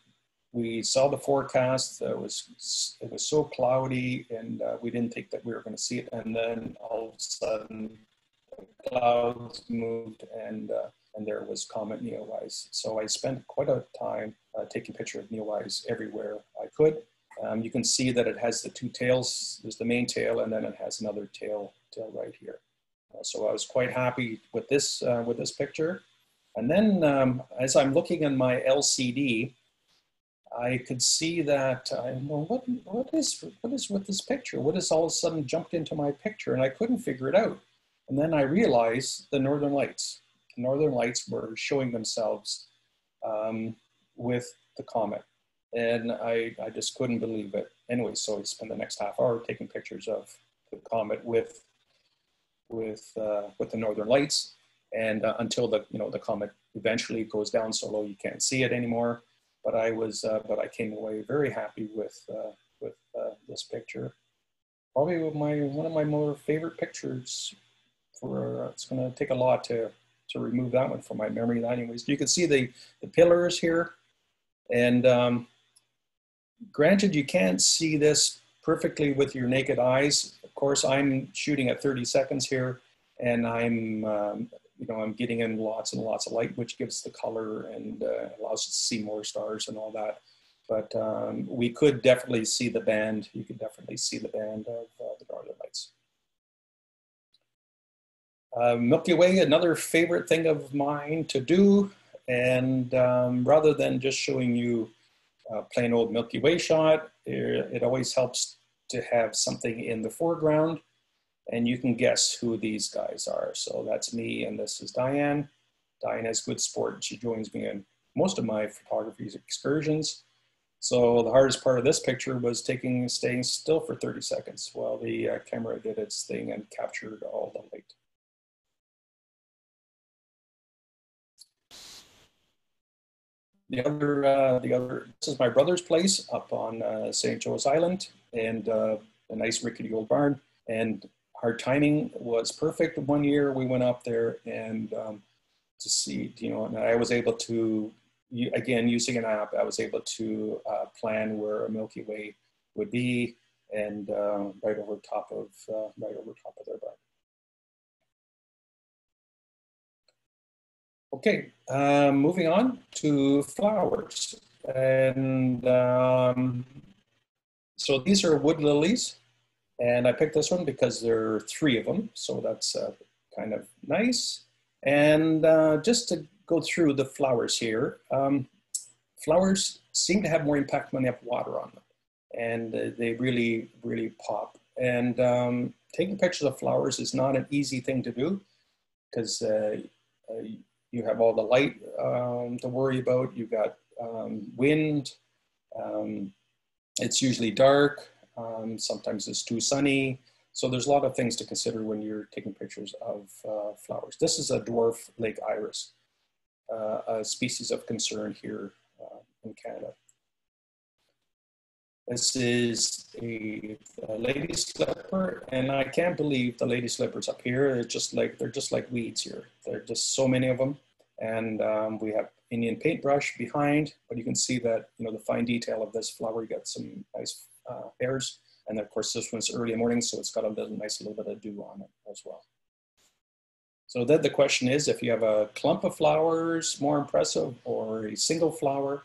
Speaker 1: we saw the forecast. It was it was so cloudy, and uh, we didn't think that we were going to see it. And then all of a sudden, clouds moved, and uh, and there was Comet Neowise. So I spent quite a time uh, taking pictures of Neowise everywhere I could. Um, you can see that it has the two tails. There's the main tail, and then it has another tail tail right here. Uh, so I was quite happy with this uh, with this picture. And then um, as I'm looking in my LCD, I could see that I well, what what is what is with this picture? What has all of a sudden jumped into my picture? And I couldn't figure it out. And then I realized the Northern Lights. The Northern Lights were showing themselves um, with the comet, and I I just couldn't believe it. Anyway, so I spent the next half hour taking pictures of the comet with with uh, with the Northern Lights, and uh, until the you know the comet eventually goes down so low you can't see it anymore but I was, uh, but I came away very happy with uh, with uh, this picture. Probably my one of my more favorite pictures. For it's going to take a lot to to remove that one from my memory. Anyways, you can see the the pillars here, and um, granted, you can't see this perfectly with your naked eyes. Of course, I'm shooting at 30 seconds here, and I'm um, you know, I'm getting in lots and lots of light, which gives the color and uh, allows us to see more stars and all that. but um, we could definitely see the band. You could definitely see the band of uh, the Northern Lights. Uh, Milky Way, another favorite thing of mine to do. And um, rather than just showing you a plain old Milky Way shot, it, it always helps to have something in the foreground and you can guess who these guys are. So that's me and this is Diane. Diane has good sport. She joins me in most of my photography excursions. So the hardest part of this picture was taking, staying still for 30 seconds while the uh, camera did its thing and captured all the light. The other, uh, the other, this is my brother's place up on uh, St. Joe's Island and uh, a nice rickety old barn. And our timing was perfect. One year we went up there and um, to see, you know, and I was able to, again, using an app, I was able to uh, plan where a Milky Way would be and uh, right over top of, uh, right over top of their barn. Okay, um, moving on to flowers. And um, so these are wood lilies. And I picked this one because there are three of them, so that's uh, kind of nice. And uh, just to go through the flowers here, um, flowers seem to have more impact when they have water on them. And uh, they really, really pop. And um, taking pictures of flowers is not an easy thing to do because uh, uh, you have all the light um, to worry about. You've got um, wind. Um, it's usually dark. Um, sometimes it's too sunny. So there's a lot of things to consider when you're taking pictures of uh, flowers. This is a dwarf lake iris, uh, a species of concern here uh, in Canada. This is a, a, lady slipper, and I can't believe the lady slippers up here. They're just like they're just like weeds here. There are just so many of them, and um, we have Indian paintbrush behind. But you can see that you know the fine detail of this flower. You got some nice uh. And of course, this one's early morning, so it's got a little nice little bit of dew on it as well. So then the question is, if you have a clump of flowers, more impressive, or a single flower.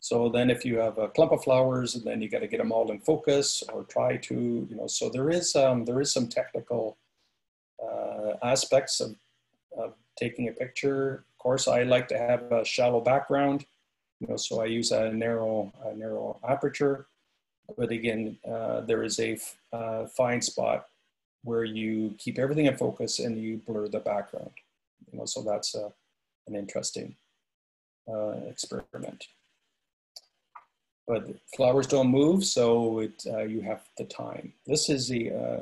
Speaker 1: So then if you have a clump of flowers, then you got to get them all in focus or try to, you know, so there is, um, there is some technical uh, aspects of, of taking a picture. Of course, I like to have a shallow background, you know, so I use a narrow, a narrow aperture but again, uh, there is a uh, fine spot where you keep everything in focus and you blur the background. You know, so that's a, uh, an interesting uh, experiment. But flowers don't move, so it, uh, you have the time. This is the uh,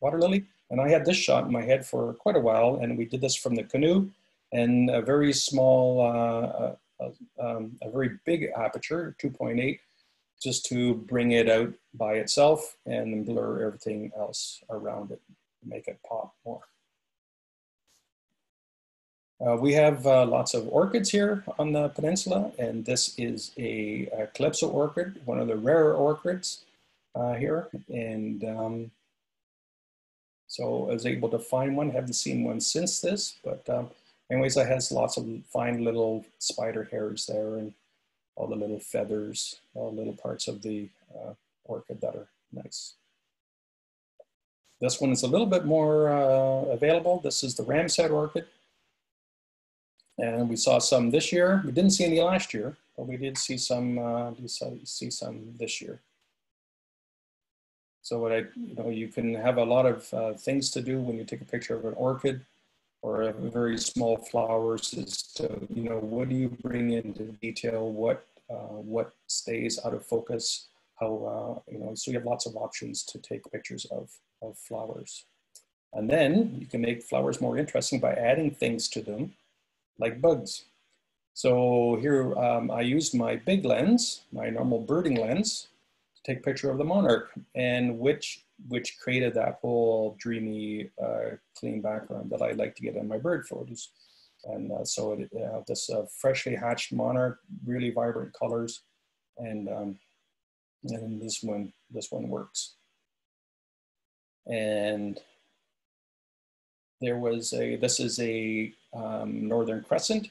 Speaker 1: water lily, and I had this shot in my head for quite a while, and we did this from the canoe, and a very small, um, a very big aperture, 2.8, just to bring it out by itself and then blur everything else around it, make it pop more. Uh, we have uh, lots of orchids here on the peninsula, and this is a, a calypso orchid, one of the rarer orchids uh, here. And um, so I was able to find one, haven't seen one since this, but um, anyways, it has lots of fine little spider hairs there and all the little feathers, all little parts of the uh, orchid that are nice. This one is a little bit more uh, available. This is the ram's head orchid. And we saw some this year. We didn't see any last year, but we did see some, uh, see some this year. So what I, you know, you can have a lot of uh, things to do when you take a picture of an orchid or very small flowers is to, you know, what do you bring into detail? What, uh, what stays out of focus? How, uh, you know, so you have lots of options to take pictures of, of flowers. And then you can make flowers more interesting by adding things to them, like bugs. So here um, I used my big lens, my normal birding lens, take a picture of the monarch and which which created that whole dreamy, uh, clean background that I like to get in my bird photos. And uh, so it, uh, this freshly hatched monarch, really vibrant colors, and um, and this one this one works. And there was a this is a um, northern crescent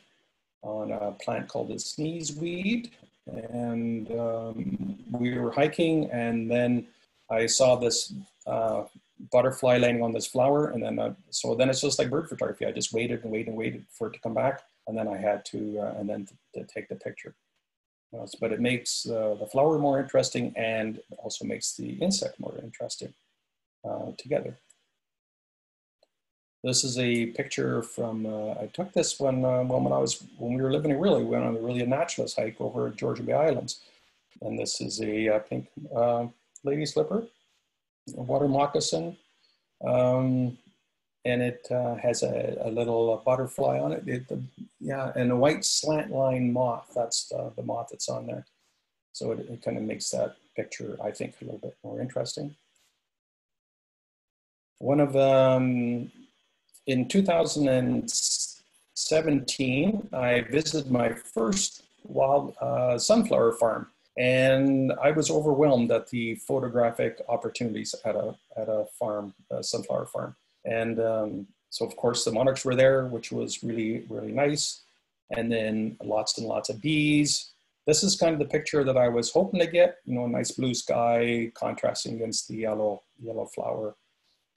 Speaker 1: on a plant called the sneezeweed, and um, we were hiking, and then I saw this uh, butterfly landing on this flower, and then uh, so then it's just like bird photography. I just waited and waited and waited for it to come back, and then I had to uh, and then to, to, take the picture. Uh, but it makes uh, the flower more interesting and also makes the insect more interesting together. This is a picture from, uh, I took this one uh, when I was, when we were living in Orillia, we went on a really a naturalist hike over at Georgian Bay Islands. And this is a pink lady slipper, a water moccasin. Um, and it uh, has a, a little uh, butterfly on it. it the, yeah, and a white slant line moth. That's uh, the moth that's on there. So it, it kind of makes that picture, I think, a little bit more interesting. One of um, in 2017, I visited my first wild uh, sunflower farm, and I was overwhelmed at the photographic opportunities at a at a farm, a sunflower farm. And um, so, of course, the monarchs were there, which was really really nice. And then lots and lots of bees. This is kind of the picture that I was hoping to get. You know, a nice blue sky contrasting against the yellow yellow flower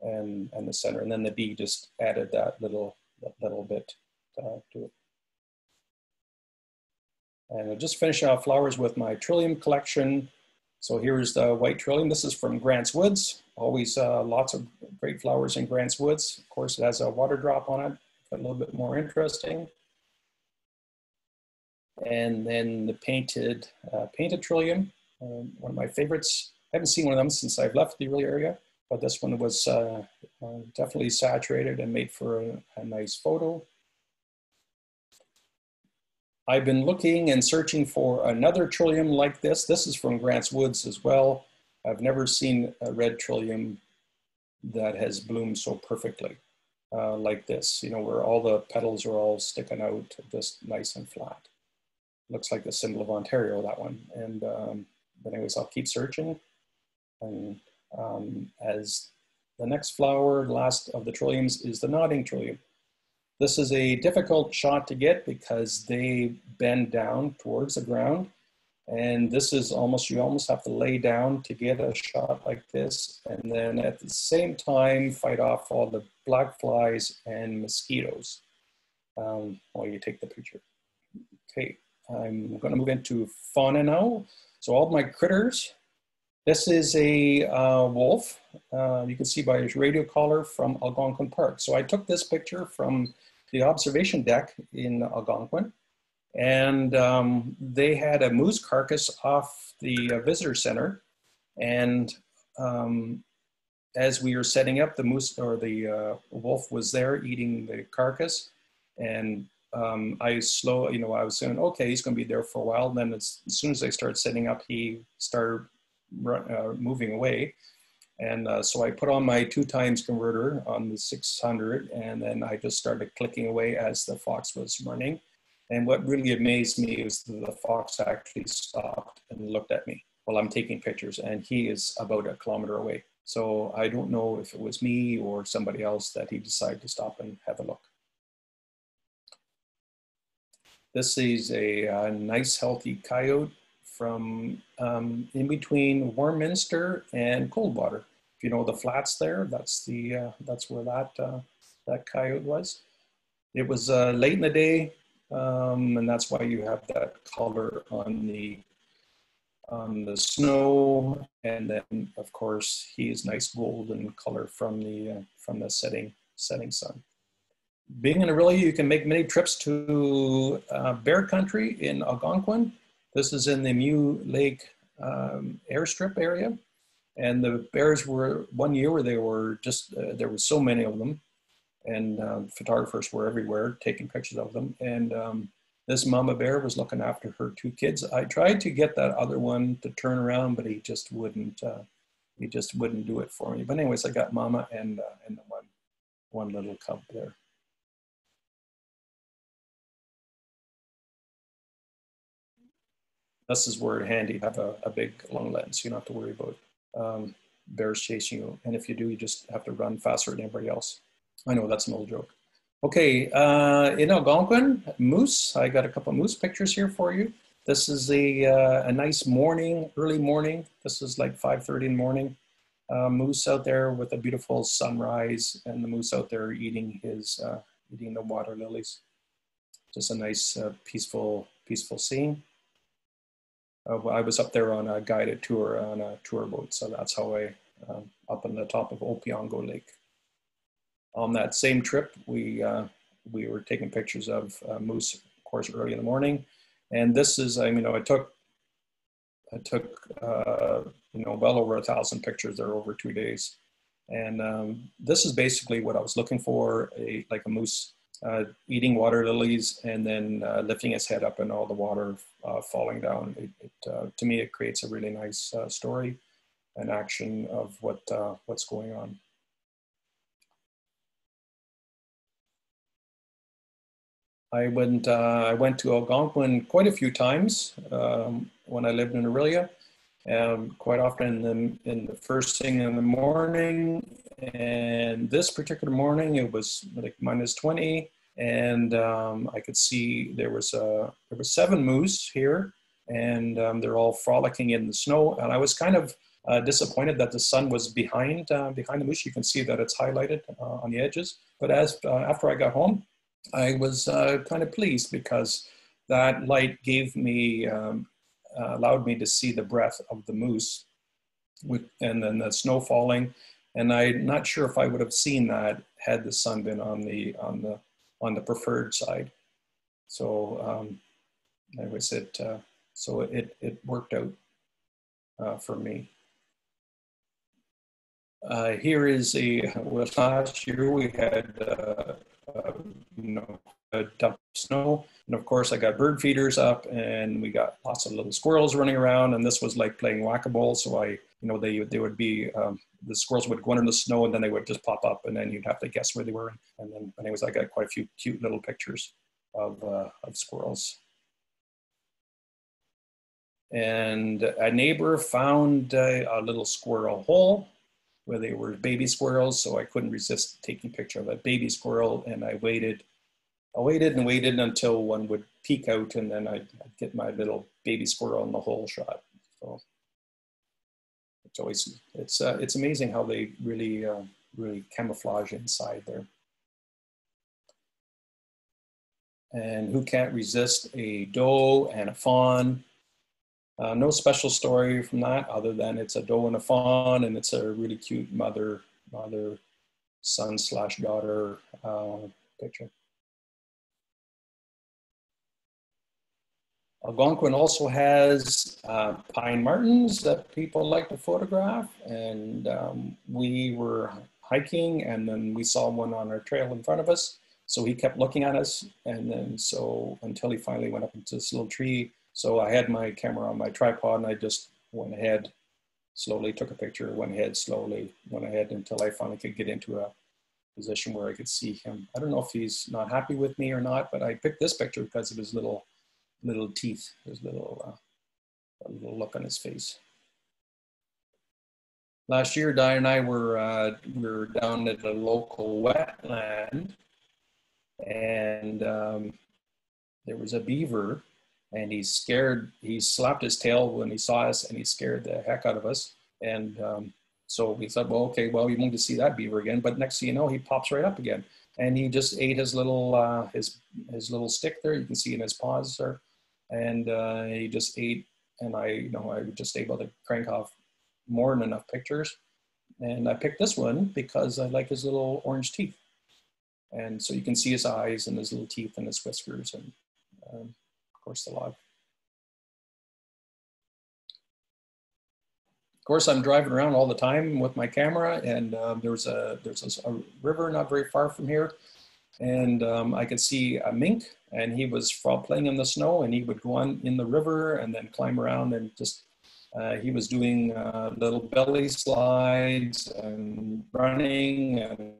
Speaker 1: and, and the center. And then the bee just added that little, that little bit uh, to it. And I'll just finish off flowers with my trillium collection. So here's the white trillium. This is from Grant's Woods. Always uh, lots of great flowers in Grant's Woods. Of course, it has a water drop on it, a little bit more interesting. And then the painted, uh, painted trillium, um, one of my favorites. I haven't seen one of them since I've left the area but this one was uh, uh, definitely saturated and made for a, a, nice photo. I've been looking and searching for another trillium like this. This is from Grant's Woods as well. I've never seen a red trillium that has bloomed so perfectly uh, like this, you know, where all the petals are all sticking out just nice and flat. Looks like the symbol of Ontario, that one. And um, but anyways, I'll keep searching. And um, as the next flower, last of the trilliums, is the nodding trillium. This is a difficult shot to get because they bend down towards the ground. And this is almost, you almost have to lay down to get a shot like this. And then at the same time, fight off all the black flies and mosquitoes um, while you take the picture. Okay, I'm gonna move into fauna now. So all my critters, this is a uh, wolf. Uh, you can see by his radio collar from Algonquin Park. So I took this picture from the observation deck in Algonquin. And um, they had a moose carcass off the uh, visitor center. And um, as we were setting up, the moose or the uh, wolf was there eating the carcass. And um, I slow, you know, I was saying, okay, he's going to be there for a while. And then as, as soon as I started setting up, he started uh, moving away. And uh, so I put on my two times converter on the 600 and then I just started clicking away as the fox was running. And what really amazed me is the fox actually stopped and looked at me while I'm taking pictures and he is about a kilometer away. So I don't know if it was me or somebody else that he decided to stop and have a look. This is a, a uh, nice healthy coyote from um, in between Warminster and Coldwater. If you know the flats there, that's the uh, that's where that uh, that coyote was. It was uh, late in the day, um, and that's why you have that color on the on the snow, and then of course he is nice golden color from the uh, from the setting setting sun. Being in Orillia, you can make many trips to uh, bear country in Algonquin this is in the Mew Lake um, airstrip area. And the bears were one year where they were just, uh, there were so many of them and um, photographers were everywhere taking pictures of them. And um, this mama bear was looking after her two kids. I tried to get that other one to turn around, but he just wouldn't, uh, he just wouldn't do it for me. But anyways, I got mama and, uh, and the one, one little cub there. This is where handy have a, a big long lens. You don't have to worry about um, bears chasing you. And if you do, you just have to run faster than everybody else. I know that's an old joke. Okay, uh, in Algonquin, moose. I got a couple moose pictures here for you. this is a, uh, a nice morning, early morning. This is like 5.30 in the morning. Uh, moose out there with a beautiful sunrise and the moose out there eating his, uh, eating the water lilies. Just a nice, uh, peaceful, peaceful scene. Uh, I was up there on a guided tour on a tour boat, so that's how I, um, up on the top of Opeongo Lake. On that same trip, we, uh, we were taking pictures of moose, of course, early in the morning and this is, I mean, I took, I took, uh, you know, well over a thousand pictures there over two days. And um, this is basically what I was looking for, a, like a moose uh, eating water lilies and then uh, lifting its head up and all the water uh, falling down. It, it uh, to me, it creates a really nice uh, story and action of what, what's going on. I went, uh, I went to Algonquin quite a few times um, when I lived in Orillia. Um, quite often in the, in the first thing in the morning. And this particular morning, it was like minus 20. And um, I could see there was, uh, there was seven moose here and um, they're all frolicking in the snow. And I was kind of uh, disappointed that the sun was behind, uh, behind the moose. You can see that it's highlighted uh, on the edges. But as, uh, after I got home, I was kind of pleased because that light gave me, um, allowed me to see the breath of the moose with, and then the snow falling. And I'm not sure if I would have seen that had the sun been on the, on the, on the preferred side. So um, was it, uh, so it, it worked out uh, for me. Uh, here is a, well, last year we had uh, uh, you know, a dump of snow. And of course, I got bird feeders up, and we got lots of little squirrels running around. And this was like playing whack-a-mole. So I, you know, they they would be um, the squirrels would go under the snow, and then they would just pop up, and then you'd have to guess where they were. And then, anyways, I got quite a few cute little pictures of uh, of squirrels. And a neighbor found a little squirrel hole where they were baby squirrels. So I couldn't resist taking a picture of a baby squirrel. And I waited, I waited and waited until one would peek out and then I'd, I'd get my little baby squirrel in the hole shot. So it's always, it's, uh, it's amazing how they really, uh, really camouflage inside there. And who can't resist a doe and a fawn uh, no special story from that other than it's a doe and a fawn and it's a really cute mother, mother, son slash daughter uh, picture. Algonquin also has uh, pine martens that people like to photograph. And um, we were hiking and then we saw one on our trail in front of us. So he kept looking at us. And then so until he finally went up into this little tree so I had my camera on my tripod and I just went ahead, slowly took a picture, went ahead, slowly went ahead until I finally could get into a position where I could see him. I don't know if he's not happy with me or not, but I picked this picture because of his little, little teeth, his little, uh, little look on his face. Last year, Di and I were, uh, we were down at a local wetland and um, there was a beaver and he's scared. He slapped his tail when he saw us, and he scared the heck out of us. And um, so we said, well, okay, well, we won't to see that beaver again. But next thing you know, he pops right up again, and he just ate his little uh, his his little stick there. You can see in his paws there, and uh, he just ate. And I, you know, I was just able to crank off more than enough pictures. And I picked this one because I like his little orange teeth. And so you can see his eyes and his little teeth and his whiskers and. Um, course, the log. Of course, I'm driving around all the time with my camera, and um, there's a there's a, a, river not very far from here, and um, I could see a mink, and he was playing in the snow, and he would go on in the river and then climb around and just. Uh, he was doing uh, little belly slides and running, and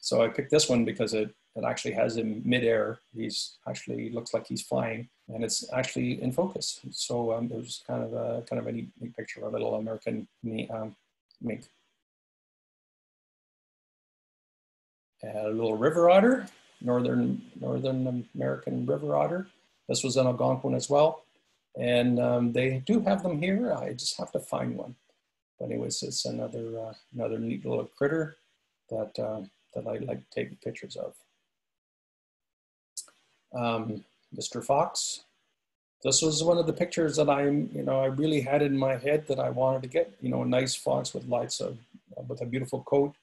Speaker 1: so I picked this one because it it actually has him midair. He's actually looks like he's flying, and it's actually in focus. So um, was kind of a kind of a neat, neat picture of a little American um, mink. A little river otter, northern northern American river otter. This was an Algonquin as well. And um, they do have them here. I just have to find one. But anyways, it's another uh, another neat little critter that uh, that I like to take pictures of. Um, Mr. Fox. This was one of the pictures that I, you know, I really had in my head that I wanted to get, you know, a nice fox with lights of, with a beautiful coat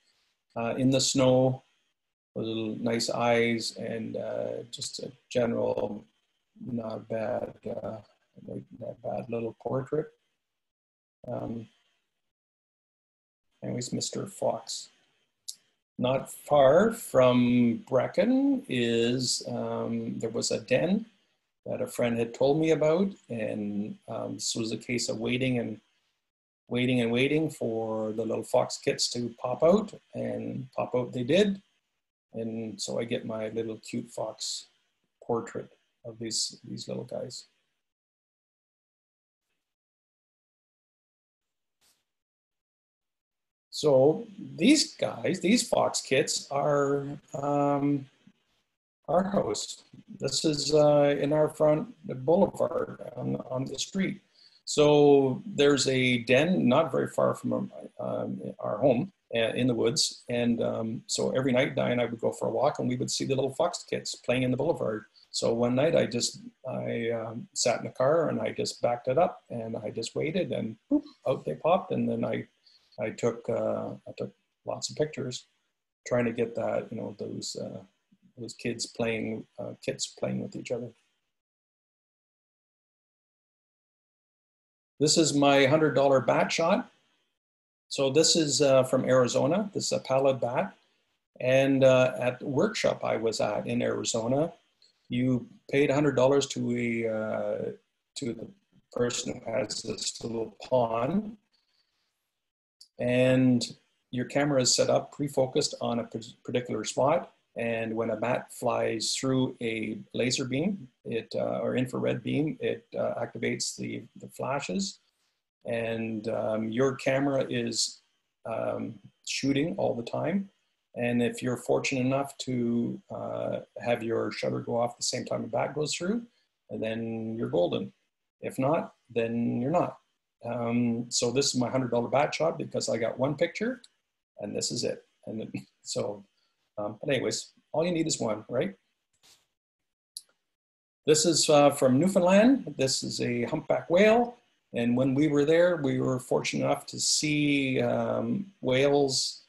Speaker 1: uh, in the snow, little nice eyes and uh, just a general, not bad, uh, not bad little portrait. Um, anyways, Mr. Fox. Not far from Brechin is, um, there was a den that a friend had told me about. And um, this was a case of waiting and waiting and waiting for the little fox kits to pop out and pop out they did. And so I get my little cute fox portrait of these, these little guys. So these guys, these fox kits are um, our house. This is uh, in our front the boulevard on, on the street. So there's a den not very far from um, our home uh, in the woods. And um, so every night, Di and I would go for a walk and we would see the little fox kits playing in the boulevard. So one night I just, I um, sat in the car and I just backed it up and I just waited and boop, out they popped. And then I I took uh, I took lots of pictures, trying to get that you know those uh, those kids playing uh, kits playing with each other. This is my hundred dollar bat shot. So this is uh, from Arizona. This is a pallid bat, and uh, at the workshop I was at in Arizona, you paid hundred dollars to a uh, to the person who has this little pond and your camera is set up pre-focused on a particular spot. And when a bat flies through a laser beam, it uh, or infrared beam, it uh, activates the, the flashes. And um, your camera is um, shooting all the time. And if you're fortunate enough to uh, have your shutter go off the same time a bat goes through, then you're golden. If not, then you're not. Um, so this is my $100 bat shot because I got one picture and this is it. And then, so, um, but anyways, all you need is one, right? This is uh, from Newfoundland. This is a humpback whale. And when we were there, we were fortunate enough to see um, whales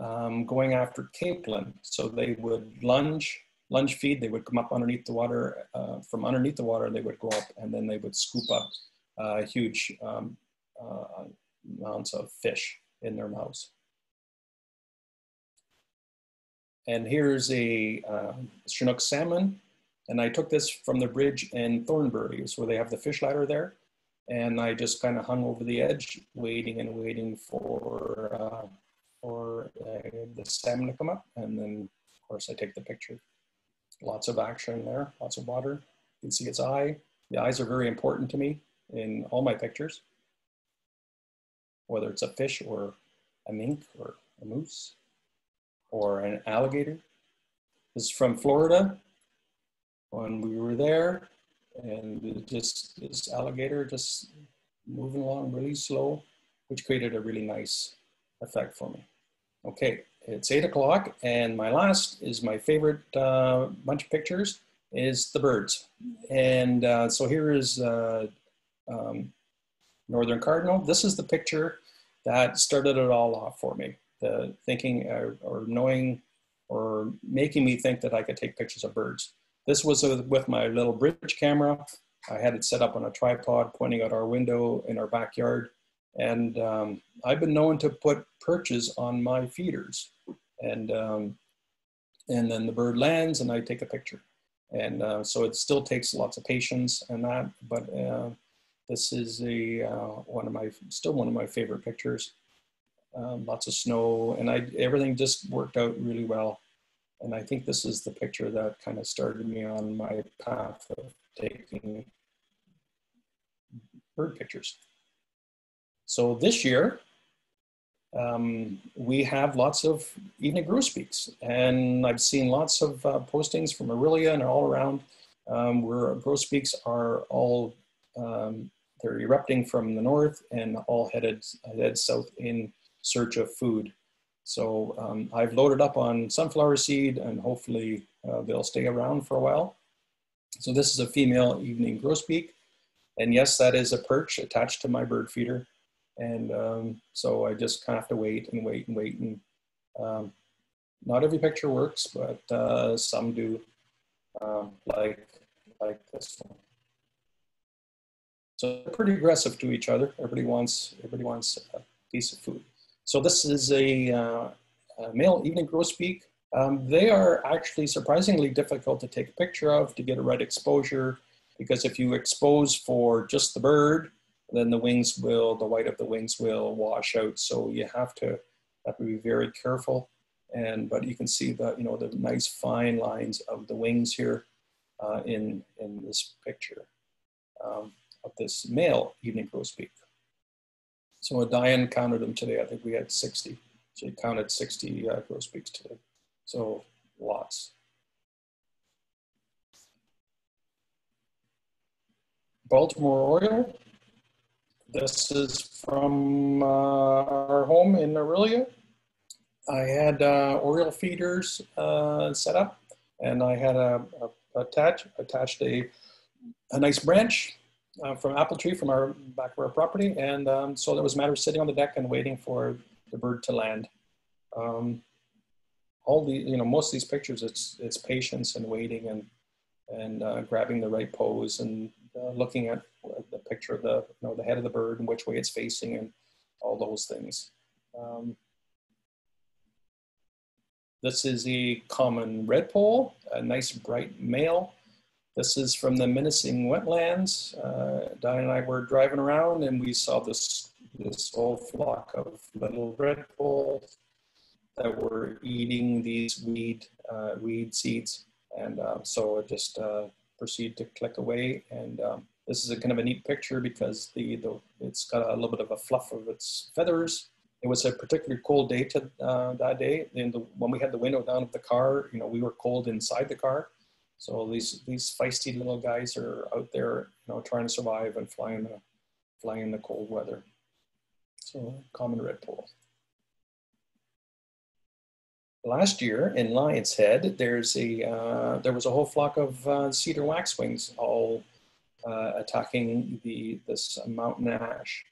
Speaker 1: um, going after capelin. So they would lunge, lunge feed, they would come up underneath the water. Uh, from underneath the water, they would go up and then they would scoop up uh, huge um, uh, amounts of fish in their mouths. And here's a uh, Chinook salmon. And I took this from the bridge in Thornbury, where they have the fish ladder there. And I just kind of hung over the edge, waiting and waiting for, uh, for uh, the salmon to come up. And then, of course, I take the picture. Lots of action there, lots of water. You can see its eye. The eyes are very important to me in all my pictures, whether it's a fish or a mink or a moose or an alligator. This is from Florida when we were there and just this alligator just moving along really slow, which created a really nice effect for me. Okay, it's eight o'clock and my last is my favorite uh, bunch of pictures is the birds. And uh, so here is uh, um, Northern Cardinal. This is the picture that started it all off for me. The thinking or, or knowing or making me think that I could take pictures of birds. This was with my little bridge camera. I had it set up on a tripod pointing out our window in our backyard. And um, I've been known to put perches on my feeders. And, um, and then the bird lands and I take a picture. And uh, so it still takes lots of patience and that, but uh, this is a uh, one of my still one of my favorite pictures. Um, lots of snow, and I everything just worked out really well. And I think this is the picture that kind of started me on my path of taking bird pictures. So this year, um, we have lots of evening grosbeaks, and I've seen lots of uh, postings from Orillia and all around um, where grosbeaks are all um, they're erupting from the north and all headed, headed south in search of food. So um, I've loaded up on sunflower seed and hopefully uh, they'll stay around for a while. So this is a female evening grosbeak. And yes, that is a perch attached to my bird feeder. And um, so I just kind of have to wait and wait and wait. And um, not every picture works, but uh, some do, um, like, like this one. So they're pretty aggressive to each other. Everybody wants, everybody wants a piece of food. So this is a, uh, a male evening grosbeak. Um, they are actually surprisingly difficult to take a picture of to get a right exposure because if you expose for just the bird, then the wings will, the white of the wings will wash out. So you have to, have to be very careful. And, but you can see the, you know, the nice fine lines of the wings here uh, in, in this picture um, of this male evening grosbeak. So Diane counted them today. I think we had 60. She counted 60 uh, grosbeaks today. So lots. Baltimore Oriole. This is from uh, our home in Orillia. I had uh, Oriole feeders uh, set up and I had a, a attach, attached a, a nice branch uh, from apple tree from our back of our property. And um, so it was a matter sitting on the deck and waiting for the bird to land. Um, all the, you know, most of these pictures, it's, it's patience and waiting and, and uh, grabbing the right pose and uh, looking at the picture of the, you know, the head of the bird and which way it's facing and all those things. Um, this is a common red redpoll, a nice bright male. This is from the Minesing Wetlands. Uh, Diane and I were driving around and we saw this, this whole flock of little red redpolls that were eating these weed, uh, weed seeds. And uh, so I just uh, proceed to click away. And um, this is a kind of a neat picture because the, the, it's got a little bit of a fluff of its feathers it was a particularly cold day to, uh, that day. And the, when we had the window down of the car, you know, we were cold inside the car. So these these feisty little guys are out there, you know, trying to survive and fly in the fly in the cold weather. So common redpoll. Last year in Lion's Head, there's a uh, there was a whole flock of uh, cedar waxwings all uh, attacking the this mountain ash.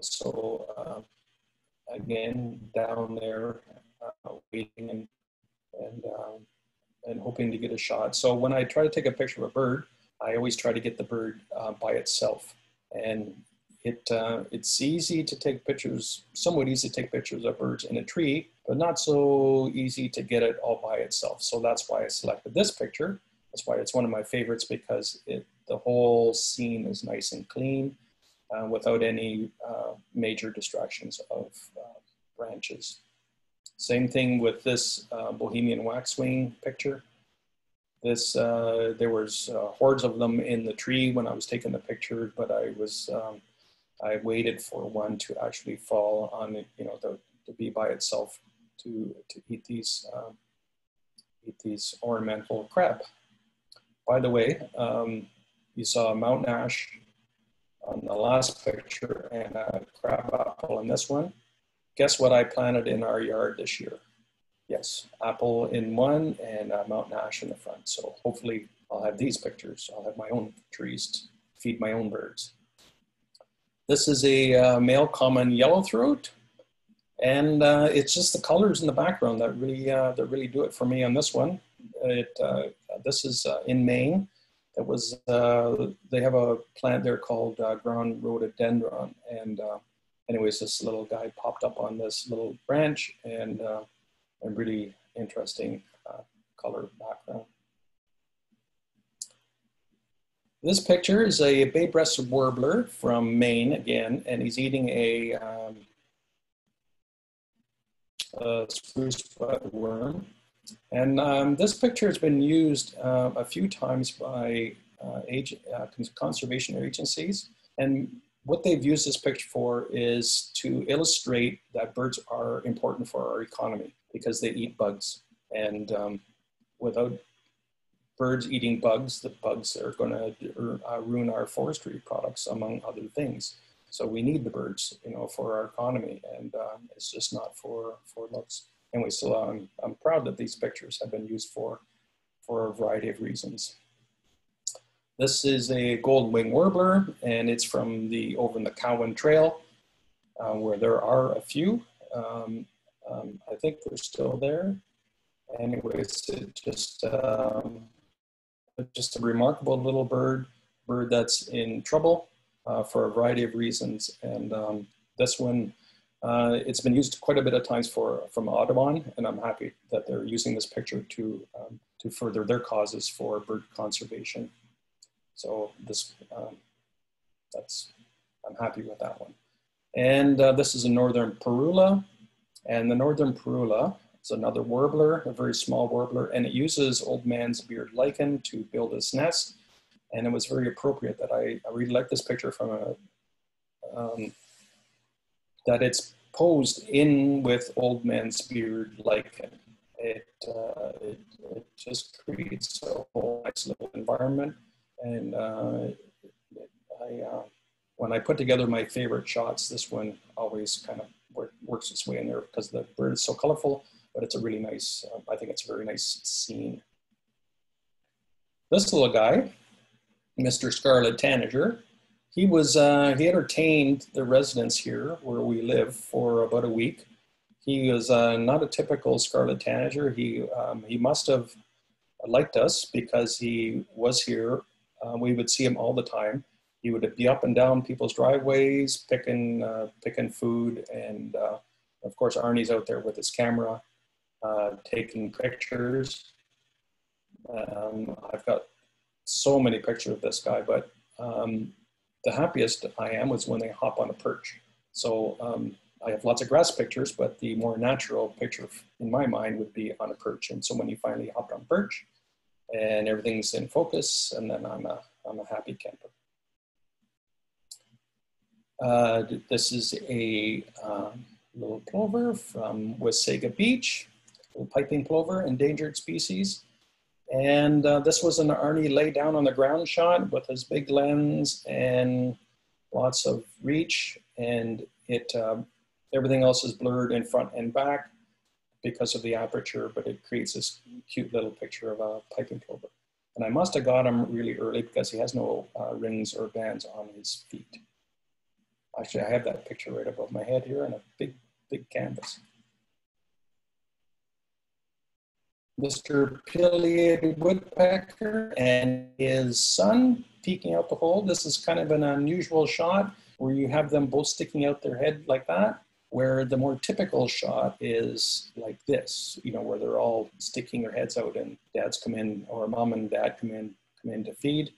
Speaker 1: So uh, again down there uh, waiting and and um, and hoping to get a shot. So when I try to take a picture of a bird, I always try to get the bird uh, by itself. And it uh, it's easy to take pictures, somewhat easy to take pictures of birds in a tree, but not so easy to get it all by itself. So that's why I selected this picture. That's why it's one of my favorites because it the whole scene is nice and clean uh, without any uh, major distractions of uh, branches. Same thing with this uh, Bohemian waxwing picture. This, uh, there was hordes of them in the tree when I was taking the picture, but I was, um, I waited for one to actually fall on, you know, the, to be by itself to, to eat these, um, eat these ornamental crab. By the way, um, you saw a mountain ash on the last picture and a crab apple in this one. Guess what I planted in our yard this year? Yes, apple in one and a mountain ash in the front. So hopefully I'll have these pictures. I'll have my own trees to feed my own birds. This is a uh, male common yellowthroat. And uh, it's just the colors in the background that really, uh, that really do it for me on this one. It, uh, this is uh, in Maine that was uh, they have a plant there called uh, ground rhododendron and uh, anyways this little guy popped up on this little branch and uh, a really interesting uh, color background this picture is a bay-breasted warbler from Maine again and he's eating a, um, a spruce budworm and um, this picture has been used uh, a few times by uh, age, uh, conservation agencies. And what they've used this picture for is to illustrate that birds are important for our economy because they eat bugs. And um, without birds eating bugs, the bugs are going to uh, ruin our forestry products, among other things. So we need the birds, you know, for our economy, and uh, it's just not for for looks. Anyway, so I'm I'm proud that these pictures have been used for for a variety of reasons. This is a golden wing warbler, and it's from the over in the Cowan Trail, uh, where there are a few. Um, um, I think they're still there. Anyways, it just um, just a remarkable little bird, bird that's in trouble uh, for a variety of reasons. And um, this one, uh, it's been used quite a bit of times for from Audubon, and I'm happy that they're using this picture to um, to further their causes for bird conservation. So this, um, that's, I'm happy with that one. And uh, this is a northern parula, and the northern parula is another warbler, a very small warbler, and it uses old man's beard lichen to build its nest. And it was very appropriate that I, I really like this picture from a, um, that it's posed in with old man's beard lichen. It, uh, it, it, just creates a whole nice little environment. And uh, I, uh, when I put together my favorite shots, this one always kind of work, works its way in there because the bird is so colorful, but it's a really nice, uh, I think it's a very nice scene. This little guy, Mr. Scarlet Tanager, he was, uh, he entertained the residents here where we live for about a week. He was uh, not a typical Scarlet Tanager. He, um, he must have liked us because he was here. Uh, we would see him all the time he would be up and down people's driveways, picking uh, picking food, and uh, of course Arni's out there with his camera, uh, taking pictures. Um, I've got so many pictures of this guy, but um, the happiest I am was when they hop on a perch. So um, I have lots of grass pictures, but the more natural picture in my mind would be on a perch. And so when he finally hopped on perch, and everything's in focus, and then I'm a I'm a happy camper. Uh, this is a um, little plover from Wasaga Beach, little piping plover, endangered species. And uh, this was an Arni lay down on the ground shot with his big lens and lots of reach. And it uh, everything else is blurred in front and back because of the aperture, but it creates this cute little picture of a piping plover. And I must have got him really early because he has no uh, rings or bands on his feet. Actually, I have that picture right above my head here on a big, big canvas. Mr. Pileated Woodpecker and his son peeking out the hole. This is kind of an unusual shot where you have them both sticking out their head like that, where the more typical shot is like this, you know, where they're all sticking their heads out and dads come in or mom and dad come in, come in to feed.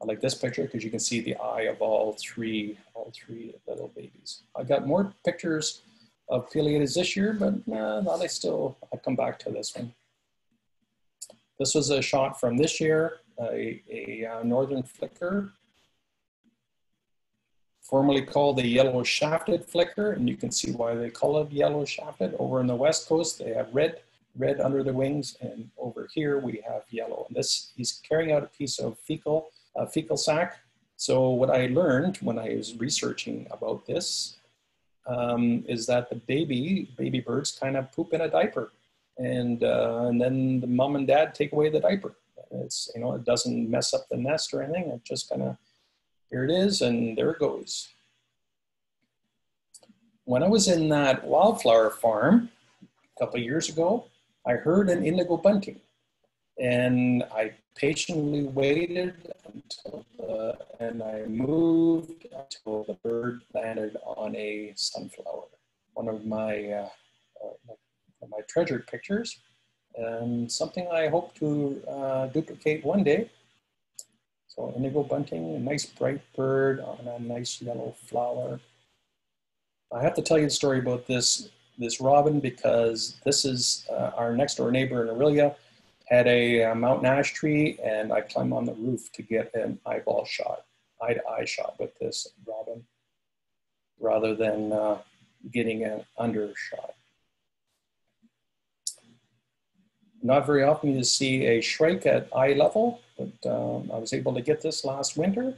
Speaker 1: I like this picture because you can see the eye of all three, all three little babies. I got more pictures of pileated this year, but uh, I still, i come back to this one. This was a shot from this year, a, a uh, northern flicker, formerly called the yellow shafted flicker, and you can see why they call it yellow shafted. Over in the west coast, they have red, red under the wings, and over here we have yellow. And this, he's carrying out a piece of fecal uh, fecal sac. So what I learned when I was researching about this um, is that the baby, baby birds kind of poop in a diaper. And, uh, and then the mom and dad take away the diaper. It's, you know, it doesn't mess up the nest or anything. It just kind of, here it is and there it goes. When I was in that wildflower farm a couple years ago, I heard an indigo bunting. And I patiently waited until the, and I moved until the bird landed on a sunflower. One of my, uh, uh, my treasured pictures and something I hope to uh, duplicate one day. So indigo bunting, a nice bright bird on a nice yellow flower. I have to tell you the story about this, this robin because this is uh, our next door neighbor in Orillia had a, a uh, mountain ash tree and I climbed on the roof to get an eyeball shot, eye to eye shot with this robin rather than uh, getting an undershot. not very often you see a shrike at eye level, but um, I was able to get this last winter.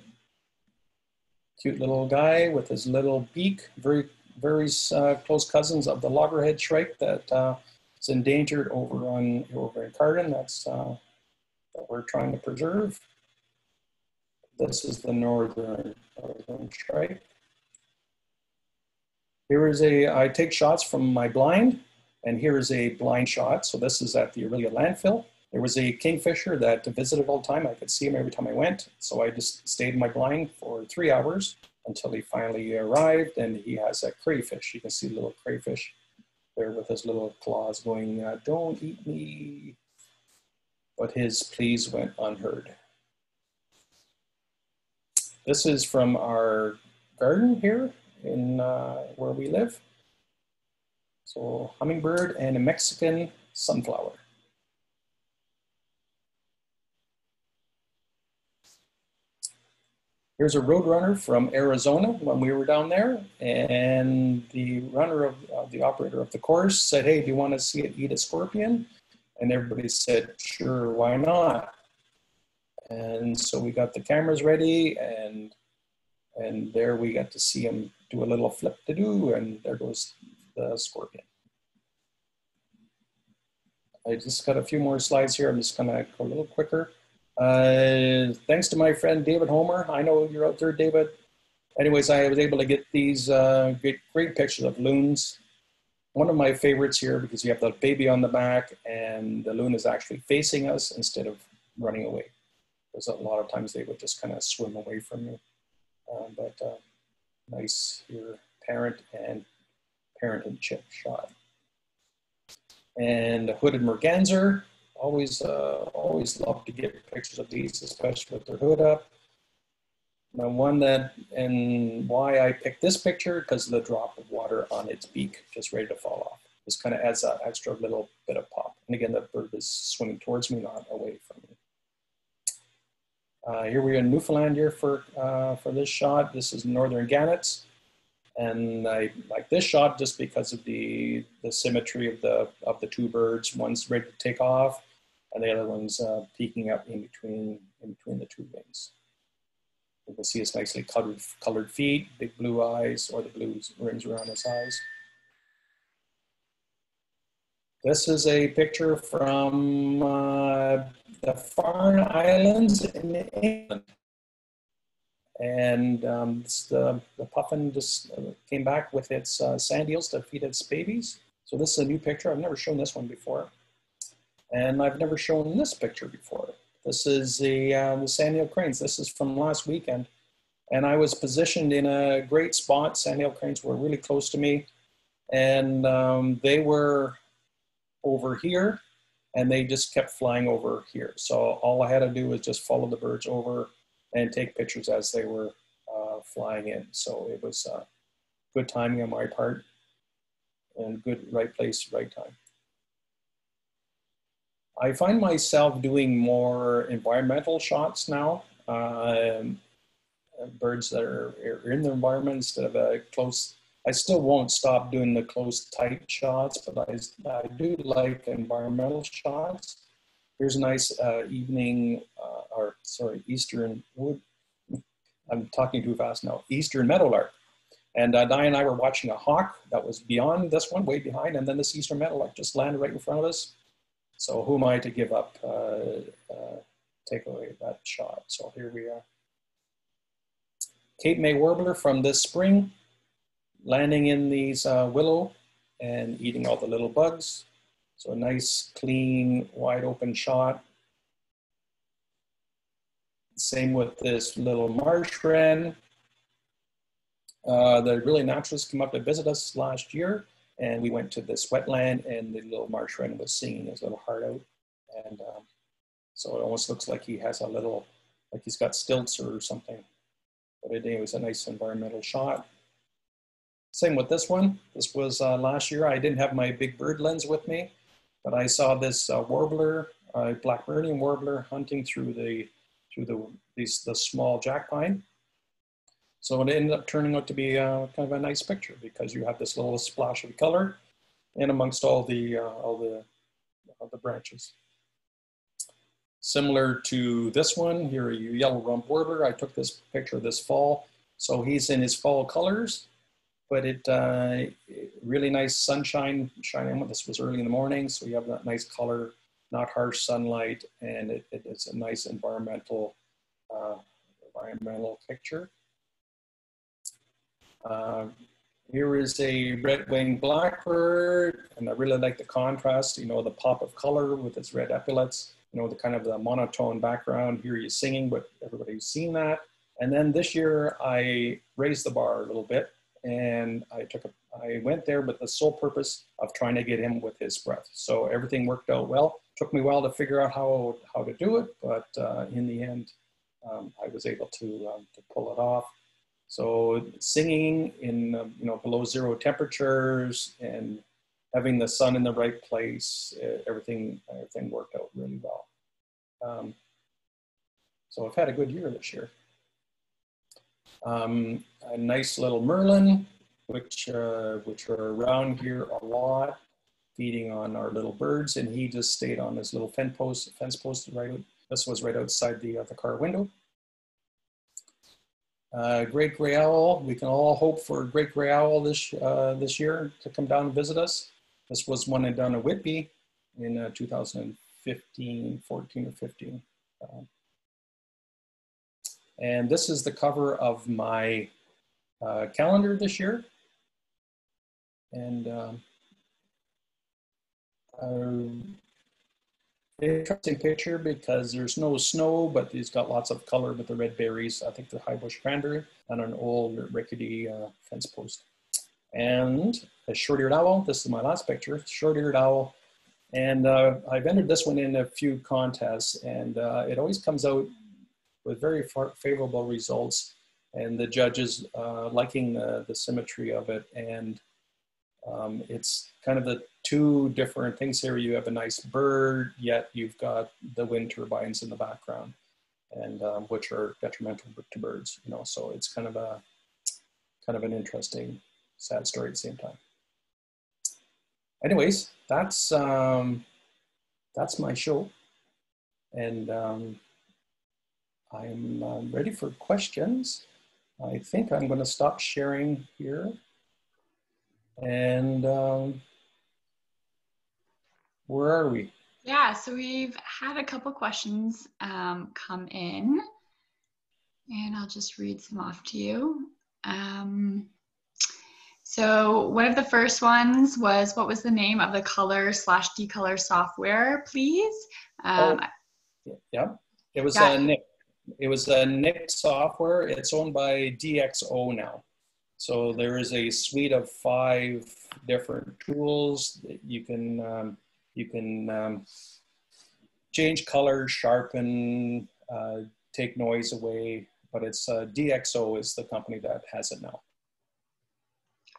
Speaker 1: Cute little guy with his little beak, very, very uh, close cousins of the loggerhead shrike that uh, is endangered over on over in Carden. That's uh, that we're trying to preserve. This is the northern, northern shrike. Here is a, I take shots from my blind, and here is a blind shot. So this is at the Orillia landfill. There was a kingfisher that visited all the time. I could see him every time I went. So I just stayed in my blind for three hours until he finally arrived and he has a crayfish. You can see the little crayfish there with his little claws going, uh, don't eat me. But his pleas went unheard. This is from our garden here in uh, where we live. So hummingbird and a Mexican sunflower. Here's a roadrunner from Arizona when we were down there. And the runner of uh, the operator of the course said, hey, do you want to see it eat a scorpion? And everybody said, sure, why not? And so we got the cameras ready and and there we got to see him do a little flip to do and there goes the scorpion. I just got a few more slides here. I'm just gonna go a little quicker. Uh, thanks to my friend David Homer. I know you're out there, David. Anyways, I was able to get these uh, great, great pictures of loons. One of my favorites here because you have the baby on the back and the loon is actually facing us instead of running away. Because a lot of times they would just kind of swim away from you. Um, but uh, nice here, parent and parent and chip shot. And a hooded merganser, always, uh, always love to get pictures of these, especially with their hood up. Now one that, and why I picked this picture, because of the drop of water on its beak, just ready to fall off. This kind of adds that extra little bit of pop. And again, the bird is swimming towards me, not away from me. Uh, here we are in Newfoundland here for, uh, for this shot. This is northern gannets. And I like this shot just because of the, the symmetry of the, of the two birds. One's ready to take off and the other one's uh, peeking up in between, in between the two wings. You can see his nicely colored, colored feet, big blue eyes, or the blue rims around his eyes. This is a picture from uh, the Farne Islands in England. And um, the, the puffin just came back with its uh, sand eels to feed its babies. So this is a new picture. I've never shown this one before. And I've never shown this picture before. This is the, uh, the sandhill cranes. This is from last weekend. And I was positioned in a great spot. Sandhill cranes were really close to me. And um, they were over here and they just kept flying over here. So all I had to do was just follow the birds over and take pictures as they were uh, flying in. So it was uh, good timing on my part and good right place, right time. I find myself doing more environmental shots now. Um, birds that are, in the environment instead of a close I still won't stop doing the close tight shots, but I, I do like environmental shots. Here's a nice uh, evening, uh, or sorry, Eastern wood. I'm talking too fast now. Eastern meadowlark. And uh, Diane and I were watching a hawk that was beyond this one, way behind, and then this Eastern meadowlark just landed right in front of us. So who am I to give up, uh, uh, take away that shot? So here we are. Cape May warbler from this spring landing in these uh, willow and eating all the little bugs. So a nice, clean, wide open shot. Same with this little marsh wren. Uh, the Orillia naturalists came up to visit us last year and we went to this wetland and the little marsh wren was singing his little heart out. And um, so it almost looks like he has a little, like he's got stilts or something. But anyway, it was a nice environmental shot. Same with this one. This was uh, last year. I didn't have my big bird lens with me, but I saw this uh, warbler, uh, Blackburnian warbler, hunting through the through the these the small jack pine. So it ended up turning out to be uh, kind of a nice picture because you have this little splash of color, and amongst all the uh, all the of the branches. Similar to this one, here a yellow rump warbler. I took this picture this fall. So he's in his fall colors, but it uh, really nice sunshine shining. This was early in the morning, so you have that nice color, not harsh sunlight, and it, it is a nice environmental uh, environmental picture. Uh, here is a red-winged blackbird, and I really like the contrast, you know, the pop of color with its red epaulets, you know, the kind of the monotone background. Here you're singing, but everybody's seen that. And then this year I raised the bar a little bit and I took a, I went there with the sole purpose of trying to get him with his breath. So everything worked out well. Took me a while to figure out how, how to do it, but uh, in the end, um, I was able to, um, to pull it off. So singing in um, you know below zero temperatures and having the sun in the right place, everything everything worked out really well. Um, so I've had a good year this year. Um, a nice little merlin, which uh, which are around here a lot, feeding on our little birds, and he just stayed on his little fence post. Fence post right. This was right outside the uh, the car window. Uh, great gray owl. We can all hope for a great gray owl this uh, this year to come down and visit us. This was one done at Whitby in uh, 2015, 14 or 15. And this is the cover of my uh, calendar this year. And um, uh, interesting picture because there's no snow, but he's got lots of color with the red berries. I think the high bush cranberry and an old rickety uh, fence post. And a short-eared owl. This is my last picture. Short-eared owl. And uh, I've entered this one in a few contests, and uh, it always comes out with very favorable results, and the judges uh, liking the, the symmetry of it. And um, it's kind of the two different things here. You have a nice bird, yet you've got the wind turbines in the background, and um, which are detrimental to birds. You know, so it's kind of a kind of an interesting, sad story at the same time. Anyways, that's um, that's my show, and um, I'm um, ready for questions. I think I'm going to stop sharing here. And um, where are we?
Speaker 3: Yeah, so we've had a couple questions um, come in, and I'll just read some off to you. Um, so one of the first ones was, what was the name of the color slash decolor software, please? Um,
Speaker 1: oh, yeah, it was yeah. uh, Nik. It was a Nik software. It's owned by DxO now. So there is a suite of five different tools that you can um, you can um, change color, sharpen, uh, take noise away. But it's uh, DxO is the company that has it now.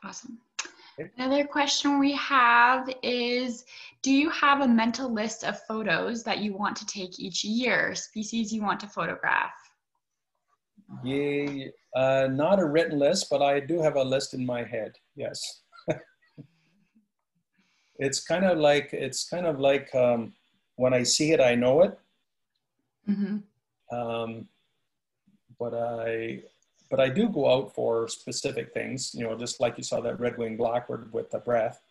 Speaker 3: Awesome. Another question we have is, do you have a mental list of photos that you want to take each year, species you want to photograph?
Speaker 1: Yeah, uh, not a written list, but I do have a list in my head. Yes. it's kind of like it's kind of like um, when I see it, I know it. Mm-hmm. Um, but I but I do go out for specific things. You know, just like you saw that red winged blackbird with the breath.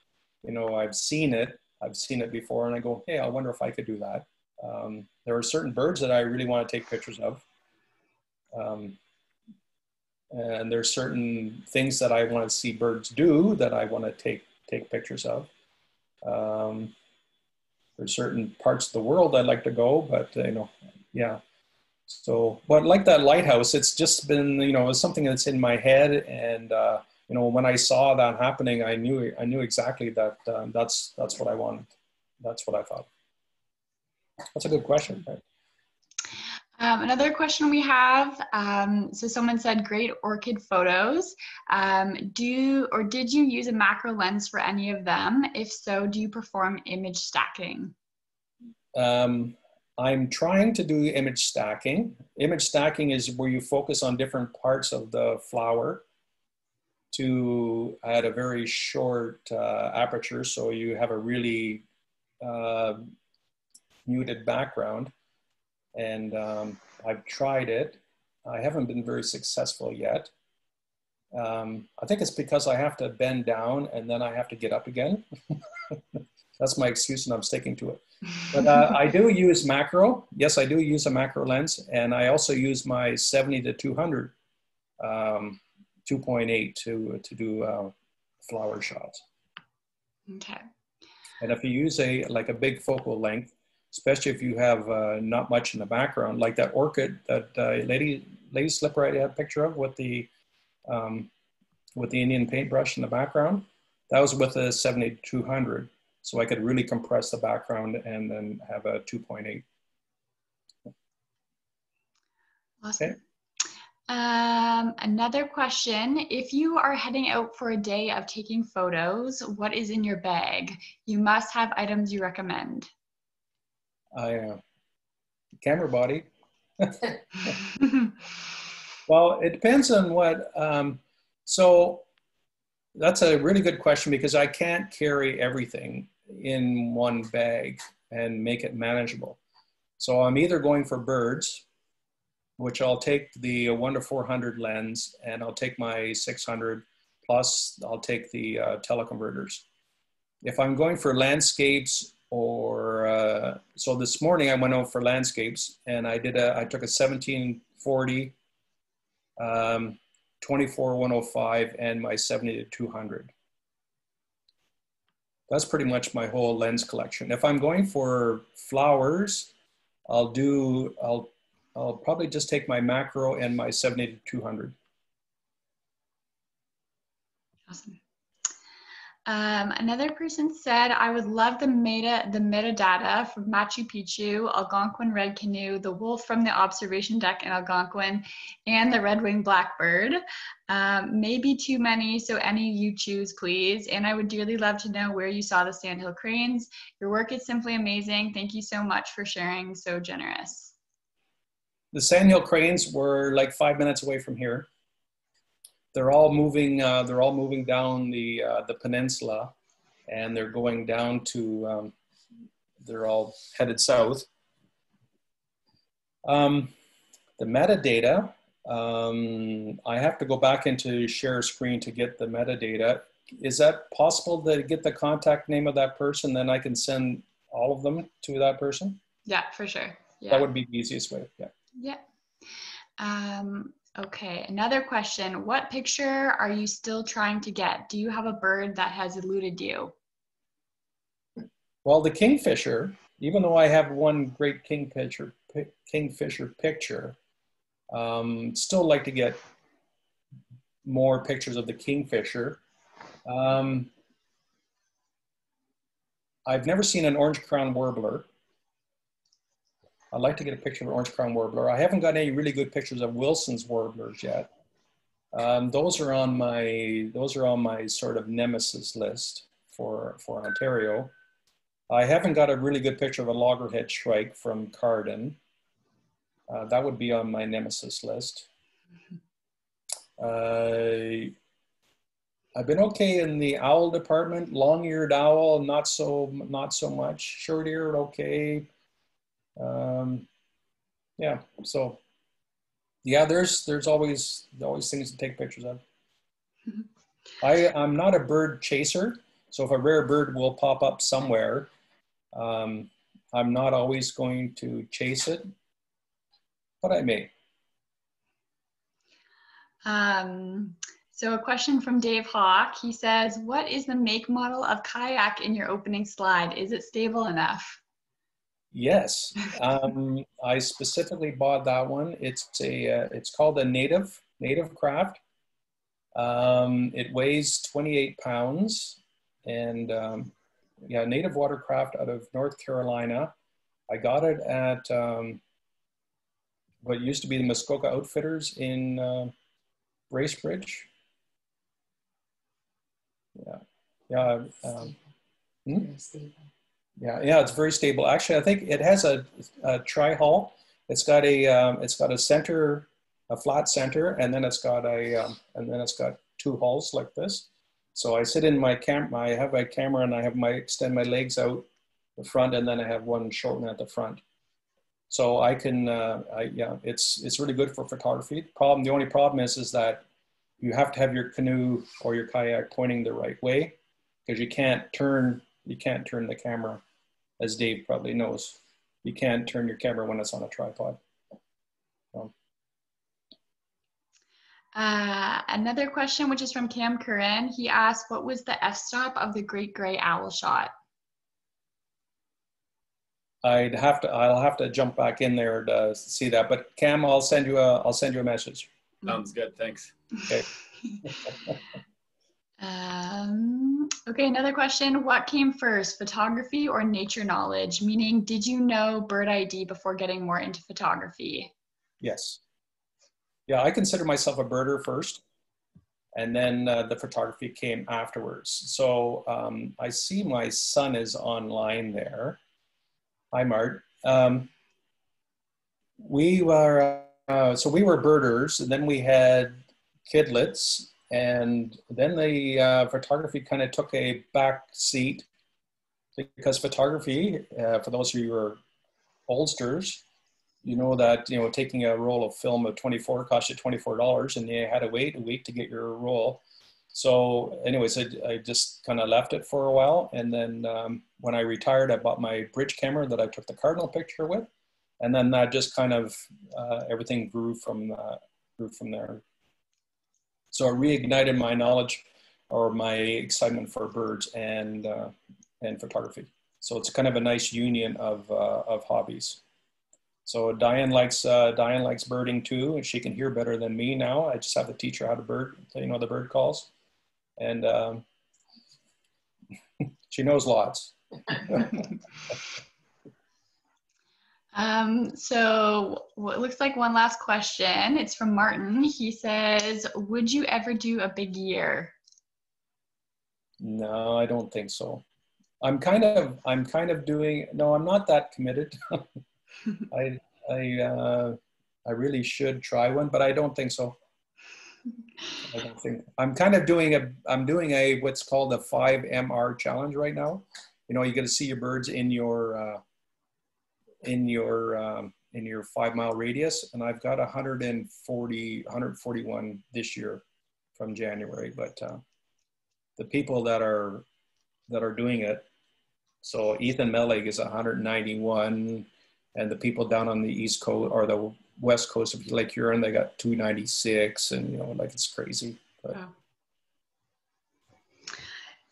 Speaker 1: You know, I've seen it. I've seen it before, and I go, hey, I wonder if I could do that. Um, there are certain birds that I really want to take pictures of. Um, and there's certain things that I want to see birds do that I want to take take pictures of. Um, there's certain parts of the world I'd like to go, but uh, you know, yeah. So, but like that lighthouse, it's just been you know something that's in my head, and uh, you know when I saw that happening, I knew I knew exactly that um, that's that's what I wanted. That's what I thought. That's a good question. Right?
Speaker 3: Um, another question we have, um, so someone said great orchid photos. Um, do or did you use a macro lens for any of them? If so, do you perform image stacking?
Speaker 1: Um, I'm trying to do image stacking. Image stacking is where you focus on different parts of the flower to at a very short uh, aperture, so you have a really uh, muted background. And um, I've tried it. I haven't been very successful yet. Um, I think it's because I have to bend down and then I have to get up again. That's my excuse and I'm sticking to it. But uh, I do use macro. Yes, I do use a macro lens. And I also use my 70 to 200 um, 2.8 to, to do uh, flower shots.
Speaker 3: Okay.
Speaker 1: And if you use a like a big focal length, especially if you have uh, not much in the background, like that orchid that uh, lady lady slipper I had a picture of with the um, with the Indian paintbrush in the background, that was with a 7200. So I could really compress the background and then have a 2.8.
Speaker 3: Awesome. Okay. Um, another question. If you are heading out for a day of taking photos, what is in your bag? You must have items you recommend.
Speaker 1: I, uh, camera body. well, it depends on what. Um, so that's a really good question because I can't carry everything in one bag and make it manageable. So I'm either going for birds which I'll take the 1 to 400 lens and I'll take my 600 plus I'll take the uh, teleconverters. If I'm going for landscapes or, uh, so this morning I went out for landscapes and I did a, I took a 1740, um, 24 105 and my 70 to 200. That's pretty much my whole lens collection. If I'm going for flowers, I'll do, I'll I'll probably just take my macro and my 70 to 200.
Speaker 3: Awesome. Um, another person said, I would love the meta the metadata from Machu Picchu, Algonquin red canoe, the wolf from the observation deck in Algonquin, and the red-winged blackbird. Um, maybe too many, so any you choose, please. And I would dearly love to know where you saw the sandhill cranes. Your work is simply amazing. Thank you so much for sharing. So generous
Speaker 1: the Sandhill cranes were like five minutes away from here. They're all moving. Uh, they're all moving down the uh, the peninsula, and they're going down to. Um, they're all headed south. Um, the metadata. Um, I have to go back into share screen to get the metadata. Is that possible to get the contact name of that person? Then I can send all of them to that person.
Speaker 3: Yeah, for sure. Yeah.
Speaker 1: That would be the easiest way. Yeah.
Speaker 3: Yeah. Um, okay, another question. What picture are you still trying to get? Do you have a bird that has eluded you?
Speaker 1: Well, the kingfisher, even though I have one great kingfisher, kingfisher picture, um, still like to get more pictures of the kingfisher. Um, I've never seen an orange crown warbler. I'd like to get a picture of an orange crown warbler. I haven't got any really good pictures of Wilson's warblers yet. Um, those are on my those are on my sort of nemesis list for for Ontario. I haven't got a really good picture of a loggerhead shrike from Carden. Uh, that would be on my nemesis list. Uh, I've been okay in the owl department. Long-eared owl, not so not so much. Short-eared, okay um, yeah, so yeah, there's there's always always things to take pictures of. I I'm not a bird chaser, so if a rare bird will pop up somewhere, um, I'm not always going to chase it, but I may.
Speaker 3: Um, so a question from Dave Hawk. He says, "What is the make model of kayak in your opening slide? Is it stable enough?"
Speaker 1: Yes, um, I specifically bought that one. It's a uh, it's called a native native craft. Um, it weighs 28 pounds, and um, yeah, native watercraft out of North Carolina. I got it at um, what used to be the Muskoka Outfitters in uh, Bracebridge. Yeah, yeah. Um, hmm? Yeah, yeah, it's very stable. Actually, I think it has a, a tri hull. It's got a um, it's got a center, a flat center, and then it's got a um, and then it's got two hulls like this. So I sit in my camp. I have my camera and I have my extend my legs out the front, and then I have one short one at the front. So I can, uh, I, yeah, it's it's really good for photography. Problem, the only problem is, is that you have to have your canoe or your kayak pointing the right way because you can't turn you can't turn the camera, as Dave probably knows. You can't turn your camera when it's on a tripod.
Speaker 3: Uh, another question, which is from Cam Curran. He asked, "What was the f-stop of the Great Gray Owl shot?"
Speaker 1: I'd have to. I'll have to jump back in there to see that. But Cam, I'll send you a. I'll send you a message.
Speaker 4: Sounds good. Thanks.
Speaker 1: Okay.
Speaker 3: um, okay. Another question: What came first, photography or nature knowledge? Meaning, did you know bird ID before getting more into photography?
Speaker 1: Yes yeah, I consider myself a birder first, and then uh, the photography came afterwards. So um, I see my son is online there. Hi, Mart. Um, we were uh, so we were birders, and then we had kidlets, and then the uh, photography kind of took a back seat because photography, uh, for those of you who are oldsters, you know that you know taking a roll of film of 24 cost you $24 and you had to wait a week to get your roll. So anyways i, I just kind of left it for a while. And then um, when i retired i bought my bridge camera that i took the cardinal picture with. And then that just kind of uh, everything grew from uh, grew from there so I reignited my knowledge or my excitement for birds and uh, and photography so it's kind of a nice union of uh, of hobbies so Diane likes uh, Diane likes birding too, and she can hear better than me now. I just have to teach her how to bird, you know, the bird calls, and um, she knows lots.
Speaker 3: um, so it looks like one last question. It's from Martin. He says, "Would you ever do a big year?"
Speaker 1: No, I don't think so. I'm kind of I'm kind of doing. No, I'm not that committed. I I uh, I really should try one, but I don't think so. I don't think I'm kind of doing a I'm doing a what's called a five MR challenge right now. You know, you get to see your birds in your uh, in your um, in your five mile radius, and I've got 140 141 this year from January. But uh, the people that are that are doing it, so Ethan Mellig is 191 and the people down on the east coast or the west coast of Lake Huron, they got 296, and you know, like it's crazy. But.
Speaker 3: Wow.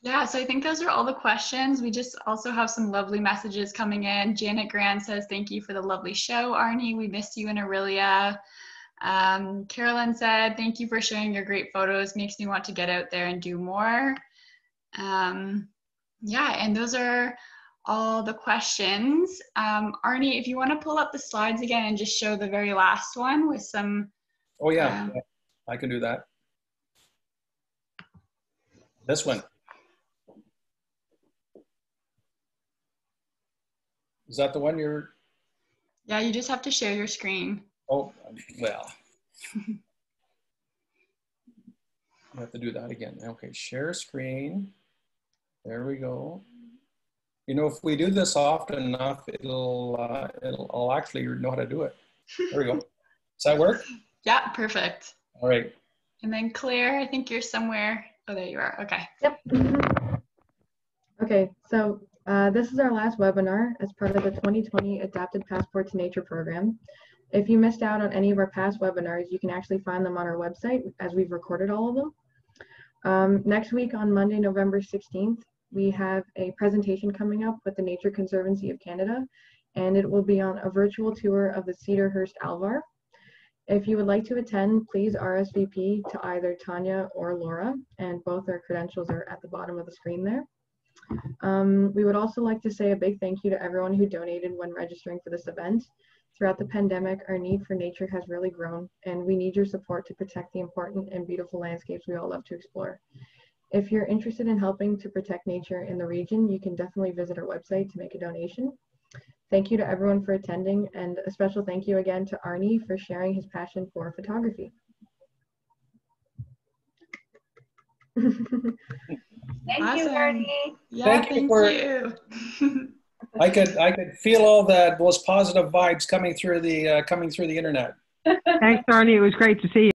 Speaker 3: Yeah, so I think those are all the questions. We just also have some lovely messages coming in. Janet Grant says, Thank you for the lovely show, Arni. We miss you in Orillia. Um, Carolyn said, Thank you for sharing your great photos. Makes me want to get out there and do more. Um, yeah, and those are all the questions. Um, Arni, if you want to pull up the slides again and just show the very last one with some.
Speaker 1: Oh, yeah, um, I can do that. This one. Is that the one you're?
Speaker 3: Yeah, you just have to share your screen.
Speaker 1: Oh, well. I have to do that again. Okay, share screen. There we go you know, if we do this often enough, it'll, uh, it'll, I'll actually know how to do it. There we go. Does that work?
Speaker 3: Yeah, perfect.
Speaker 1: All right.
Speaker 3: And then Claire, I think you're somewhere. Oh, there you are. Okay.
Speaker 2: Yep. Okay, so uh, this is our last webinar as part of the 2020 Adapted Passport to Nature program. If you missed out on any of our past webinars, you can actually find them on our website as we've recorded all of them. Um, next week on Monday, November 16th, we have a presentation coming up with the Nature Conservancy of Canada, and it will be on a virtual tour of the Cedarhurst Alvar. If you would like to attend, please RSVP to either Tanya or Laura, and both our credentials are at the bottom of the screen there. Um, we would also like to say a big thank you to everyone who donated when registering for this event. Throughout the pandemic, our need for nature has really grown, and we need your support to protect the important and beautiful landscapes we all love to explore. If you're interested in helping to protect nature in the region, you can definitely visit our website to make a donation. Thank you to everyone for attending and a special thank you again to Arni for sharing his passion for photography.
Speaker 5: thank awesome. you, Arni.
Speaker 3: Yeah, thank, thank you. you.
Speaker 1: I could I could feel all that those positive vibes coming through the uh, coming through the internet.
Speaker 4: Thanks, Arni. It was great to see you.